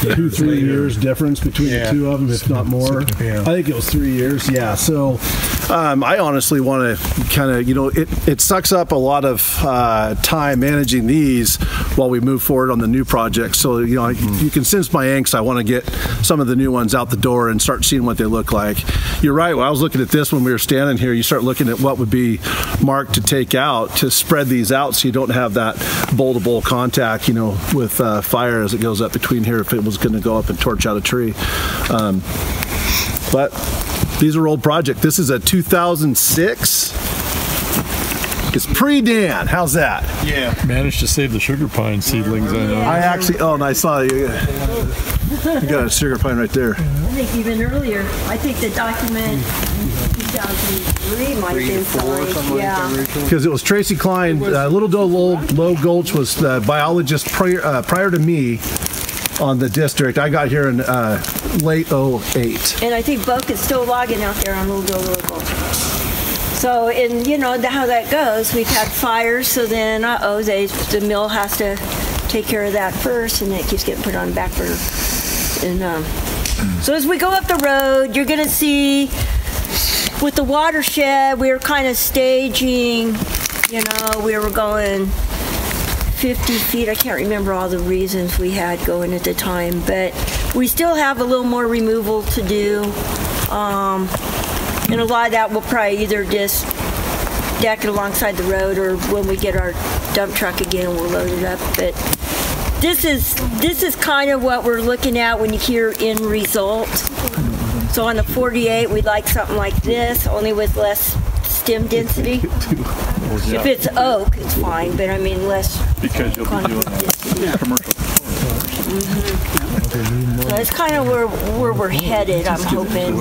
Two, three years difference between Yeah. the two of them, if not more. Yeah. I think it was three years, yeah. So um, I honestly want to kind of, you know, it, it sucks up a lot of uh, time managing these while we move forward on the new project. So, you know, you can sense my angst. I want to get some of the new ones out the door and start seeing what they look like. You're right. When I was looking at this when we were standing here, you start looking at what would be marked to take out to spread these out so you don't have that bowl to bowl contact, you know, with uh, fire as it goes up between here if it was going to go up and torch out a tree. Um, but these are old project. This is a 2006. It's pre-Dan. How's that? Yeah. Managed to save the sugar pine seedlings, I know. I actually, oh, and I saw you. You got a sugar pine right there. I think even earlier, I think the document 2003 might have been signed. Yeah. Because it was Tracy Klein, uh, Little Doe Low, Low Gulch was the biologist prior, uh, prior to me on the district. I got here in uh, late 08. And I think Boak is still logging out there on Bill Road. So, and you know how that goes. We've had fires, so then uh oh, they the mill has to take care of that first, and it keeps getting put on back burner. And um, so as we go up the road, you're gonna see with the watershed, we were kind of staging. You know, we were going 50 feet. I can't remember all the reasons we had going at the time, but we still have a little more removal to do. Um, and a lot of that will probably either just deck it alongside the road or when we get our dump truck again, we'll load it up. But this is this is kind of what we're looking at when you hear end result. So on the 48, we'd like something like this, only with less stem density. If it's oak, it's fine, but I mean less. Because you'll be doing Yeah. commercial. Mm-hmm. So it's kind of where where we're headed. I'm hoping.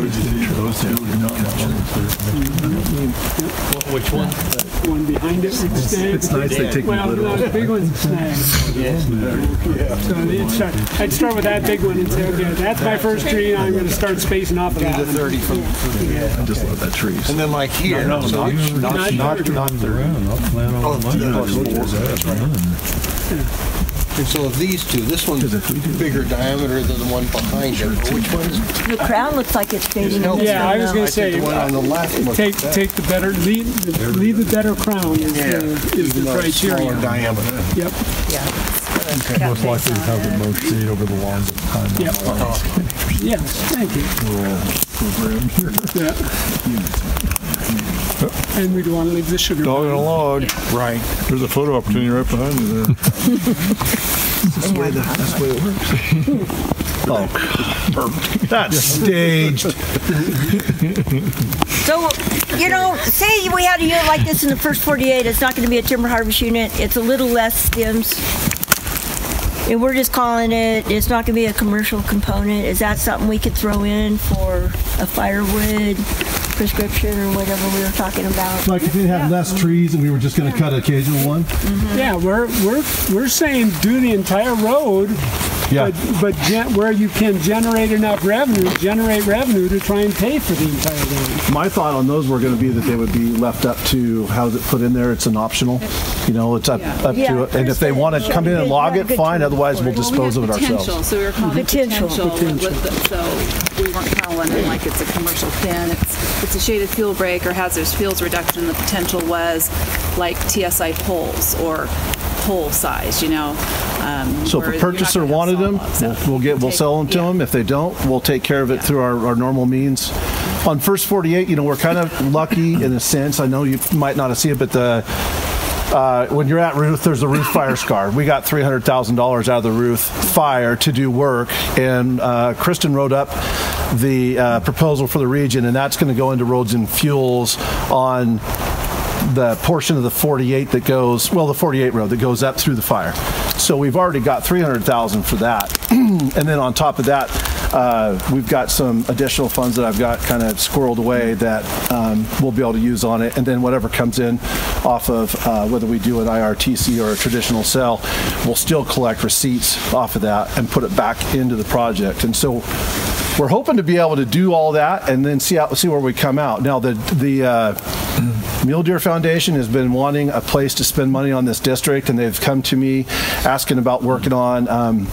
Which one? One behind it would snag. It's nice they take the Well, lid no, the big one's snag. So it's, start- I'd start with that big one and say, okay, that's my first tree, I'm gonna start spacing off of Do that. the 30 from, I just love that tree. and then like here. No, so not, you- not, not, not around. I'll plant all oh, the money. That's And so of these two, this one's a bigger diameter than the one behind it. Which one's? The crown looks like it's fading. over. Yeah, I was gonna I think say, the one on the left looks take, better. take the better, leave, the- leave the better crown is the, is Even the though it's Smaller criteria. diameter. Yep, Most likely to have the most shade over the longest time. yep. Yes, thank you. Yeah. And we'd wanna leave the sugar. Dog in a log. Right. There's a photo opportunity right behind you there. That's the way, the, that's the way it works. Oh, that's staged. So, you know, say we had a unit like this in the first 48, it's not going to be a timber harvest unit. It's a little less stems. And we're just calling it, it's not going to be a commercial component. Is that something we could throw in for a firewood prescription or whatever we were talking about? Like if it had less trees and we were just gonna cut an occasional one? Yeah, we're, we're, we're saying do the entire road, Yeah. but, but gen- where you can generate enough revenue, generate revenue to try and pay for the entire road. My thought on those were gonna be that they would be left up to, how's it put in there? It's an optional, you know, it's up, up Yeah. to, it. and if they wanna come in and log it, fine, otherwise we'll for it. dispose of it potential, ourselves. so we were calling it Potential. potential, with the- so we weren't calling it like it's a commercial thin. It's, it's a shaded fuel break or hazardous fuels reduction. The potential was like TSI poles or pole size, you know. Um, So if a purchaser wanted them, sawlogs, we'll, we'll get, we'll take- sell them to yeah. them. If they don't, we'll take care of it through our, our normal means. On first 48, you know, we're kind of lucky in a sense. I know you might not have seen it, but the, uh, when you're at Ruth, there's a roof fire scar. We got $300,000 out of the Ruth fire to do work, and uh, Kristen wrote up the uh, proposal for the region, and that's going to go into roads and fuels on the portion of the 48 that goes, well, the 48 road that goes up through the fire. So we've already got 300,000 for that. and then on top of that, uh, we've got some additional funds that I've got kind of squirreled away that um, we'll be able to use on it. And then whatever comes in off of uh, whether we do an IRTC or a traditional sale, we'll still collect receipts off of that and put it back into the project. And so we're hoping to be able to do all that and then see out, see where we come out. Now the the uh, Mule Deer Foundation has been wanting a place to spend money on this district, and they've come to me asking about working on um,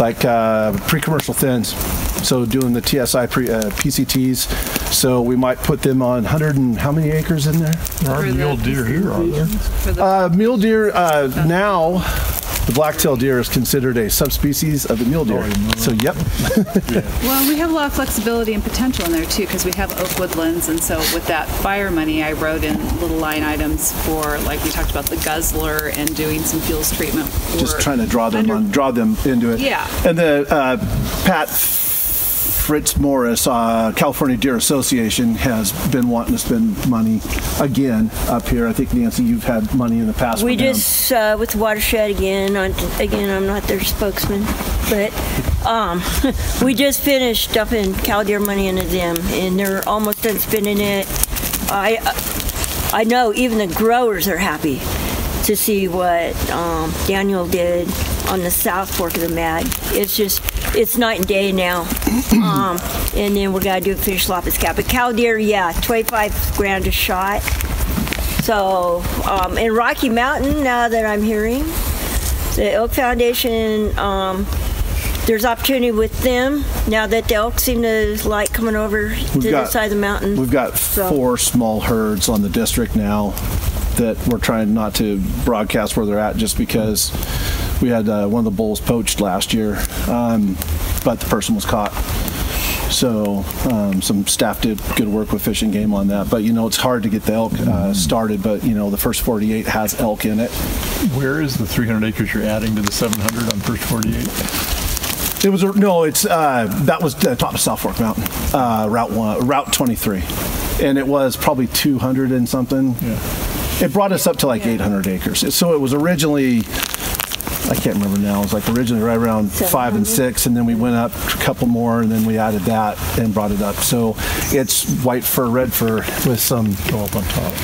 like uh, pre-commercial thins. So doing the TSI pre, uh, PCTs. So we might put them on 100 and how many acres in there? There are mule deer here, are there? Uh, mule deer uh, now. The black-tailed deer is considered a subspecies of the mule deer. So, yep. Well, we have a lot of flexibility and potential in there too, because we have oak woodlands, and so with that fire money, I wrote in little line items for, like we talked about the guzzler and doing some fuels treatment. Just trying to draw them on, draw them into it. Yeah. And the uh, Pat Fritz Morris, uh, California Deer Association, has been wanting to spend money again up here. I think Nancy, you've had money in the past. We just uh, with the watershed again. On, again, I'm not their spokesman, but um, we just finished dumping Cal Deer money into them, and they're almost done spending it. I I know even the growers are happy to see what um, Daniel did on the south fork of the Mag. It's just it's night and day now. um, and then we gotta do a fish lapis cat. But Cal Deer, yeah, 25 grand a shot. So, um, in Rocky Mountain, now that I'm hearing, the Elk Foundation, um, there's opportunity with them now that the elk seem to like coming over to the side of the mountain. We've got So- four small herds on the district now that we're trying not to broadcast where they're at just because we had uh, one of the bulls poached last year, um, but the person was caught. So um, some staff did good work with Fish and Game on that. But you know, it's hard to get the elk uh, started. But you know, the first 48 has elk in it. Where is the 300 acres you're adding to the 700 on first 48? It was a, no, it's uh, that was the top of South Fork Mountain, uh, Route One, Route 23, and it was probably 200 and something. Yeah. It brought us up to like 800 acres. So it was originally, I can't remember now. It was like originally right around five and six, and then we went up a couple more, and then we added that and brought it up. So it's white fir, red fir with some go up on top.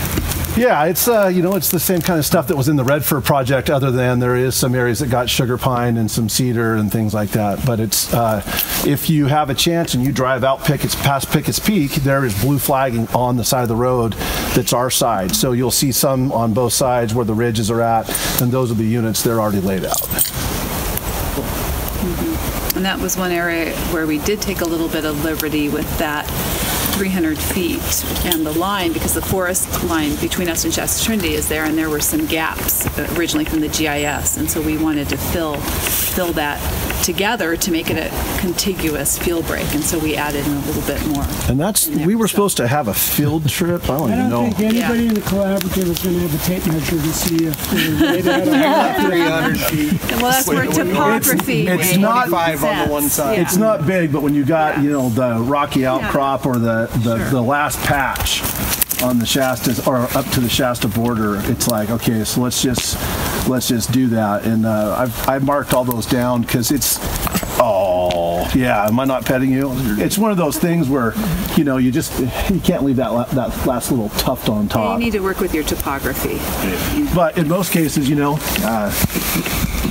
Yeah, it's uh, you know it's the same kind of stuff that was in the Red Fir project. Other than there is some areas that got sugar pine and some cedar and things like that. But it's uh, if you have a chance and you drive out Pickett's past Pickett's Peak, there is blue flagging on the side of the road that's our side. So you'll see some on both sides where the ridges are at, and those are the units they're already laid out. And that was one area where we did take a little bit of liberty with that 300 feet and the line, because the forest line between us and Shasta Trinity is there, and there were some gaps originally from the GIS, and so we wanted to fill, fill that together to make it a contiguous fuel break, and so we added in a little bit more. And that's we were supposed to have a field trip. I don't I even don't know. think anybody in the collaborative is going to have a tape measure to see if they're right at 300 feet. Well, that's where topography It's makes not sense. Yeah. It's not big, but when you got you know the rocky outcrop or the the, the last patch on the Shasta or up to the Shasta border, it's like okay, so let's just let's just do that. And uh, I've I've marked all those down because it's oh yeah, am I not petting you? It's one of those things where you know you just you can't leave that la- that last little tuft on top. You need to work with your topography. But in most cases, you know, uh,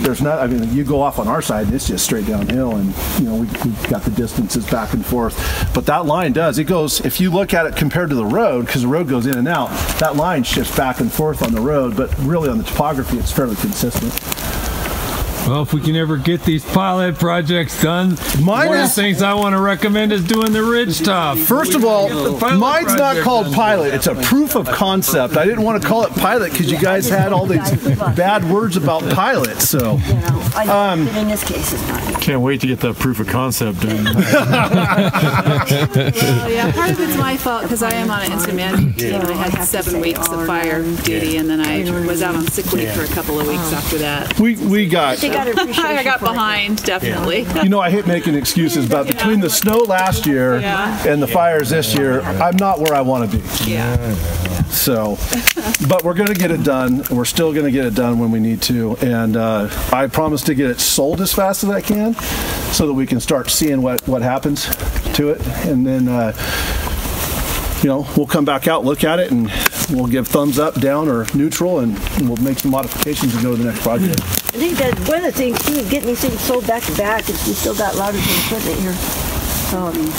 there's not. I mean, you go off on our side, and it's just straight downhill, and you know we, we've got the distances back and forth. But that line does. It goes. If you look at it compared to the road, because the road goes in and out, that line shifts back and forth on the road. But really, on the topography, it's fairly consistent. Well, if we can ever get these pilot projects done, Mine one of the things I want to recommend is doing the ridge top. First of all, mine's not called pilot. It's a proof of concept. I didn't want to call it pilot because you guys had all these bad words about pilot. So, um, but in this case, it's not. Can't wait to get that proof of concept done. Well, yeah, part of it's my fault because I am on an incident management team and I had seven weeks of fire duty and then I was out on sick leave for a couple of weeks after that. we we got. I got behind, definitely. You know, I hate making excuses, but between the snow last year Yeah. and the fires this year, I'm not where I want to be. Yeah. So, but we're going to get it done. We're still going to get it done when we need to, and uh, I promise to get it sold as fast as I can, so that we can start seeing what what happens to it, and then. Uh, you know, we'll come back out, look at it, and we'll give thumbs up, down, or neutral, and we'll make some modifications and go to the next project. I think that one of the things too, is getting these things sold back to back, is we still got louder equipment here. So, I mean,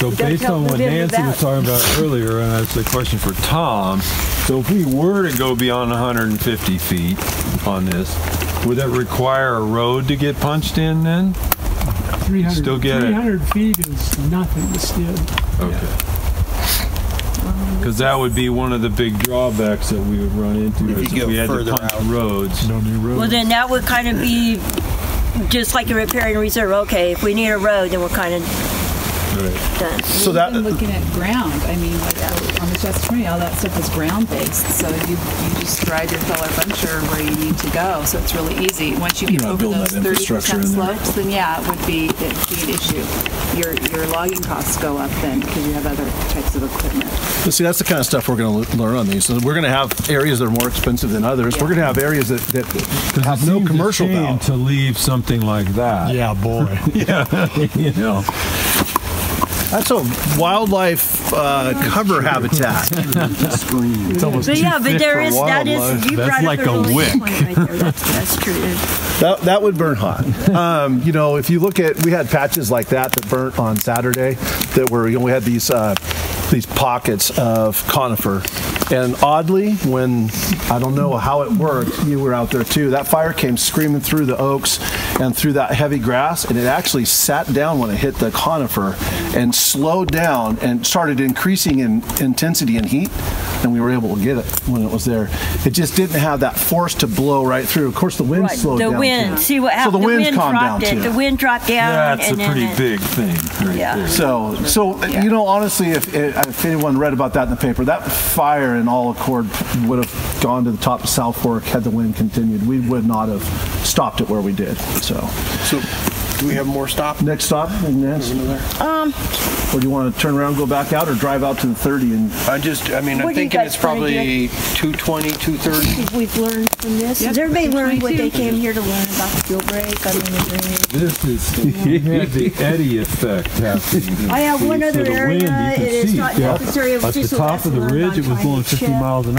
So we gotta based on what Nancy was talking about earlier, and that's a question for Tom. So if we were to go beyond 150 feet on this, would that require a road to get punched in then? 300, Still get it. 300 feet is nothing to still. Okay. Because that would be one of the big drawbacks that we would run into If you is if we had to further punch roads. No new roads. Well, then that would kind of be just like a repair and reserve. Okay, if we need a road, then we're kind of done. So that looking at ground, I mean, like on the Shasta Trinity, all that stuff is ground based. So you, you just drive your feller buncher where you need to go. So it's really easy. Once you get You're over those thirty infrastructure percent in slopes, then yeah, it would be it'd be an issue. Your your logging costs go up then because you have other types of equipment. But see, that's the kind of stuff we're going to learn on these. So we're going to have areas that are more expensive than others. We're going to have areas that, that have no commercial value. to leave something like that. Yeah, boy. yeah, you know. That's a wildlife uh, cover habitat. It's almost But too yeah, but thick there for is that is you That's brought like up a really good wick. right there. That's, that's true. That, that would burn hot. Um, you know, if you look at, we had patches like that that burnt on Saturday that were, you know, we had these, uh, these pockets of conifer. And oddly, when, I don't know how it worked, you were out there too, that fire came screaming through the oaks and through that heavy grass, and it actually sat down when it hit the conifer and slowed down and started increasing in intensity and heat, and we were able to get it when it was there. It just didn't have that force to blow right through. Of course, the wind Right, slowed the down. The wind. too. See what So happened? the the wind's wind calmed down dropped it. too. The wind dropped down. That's a and pretty it- big thing right Yeah. there. So, so you know, honestly, if, if anyone read about that in the paper, that fire in all accord would have gone to the top of South Fork had the wind continued. We would not have stopped it where we did. So, So, do we have more stop? next stop, Nance? Um, Or do you want to turn around, go back out, or drive out to the 30 and? I just, I mean, What I'm do you thinking guys it's probably 220, 230. think we've learned from this. Has everybody learned what they came here to learn about the fuel break? I mean, is there any- This is, you have the eddy effect happening. I have one So other the area. wind, you can It is see, not yeah, necessary. It was At the just a top of the learned ridge, on it was trying going to 50 chip. miles an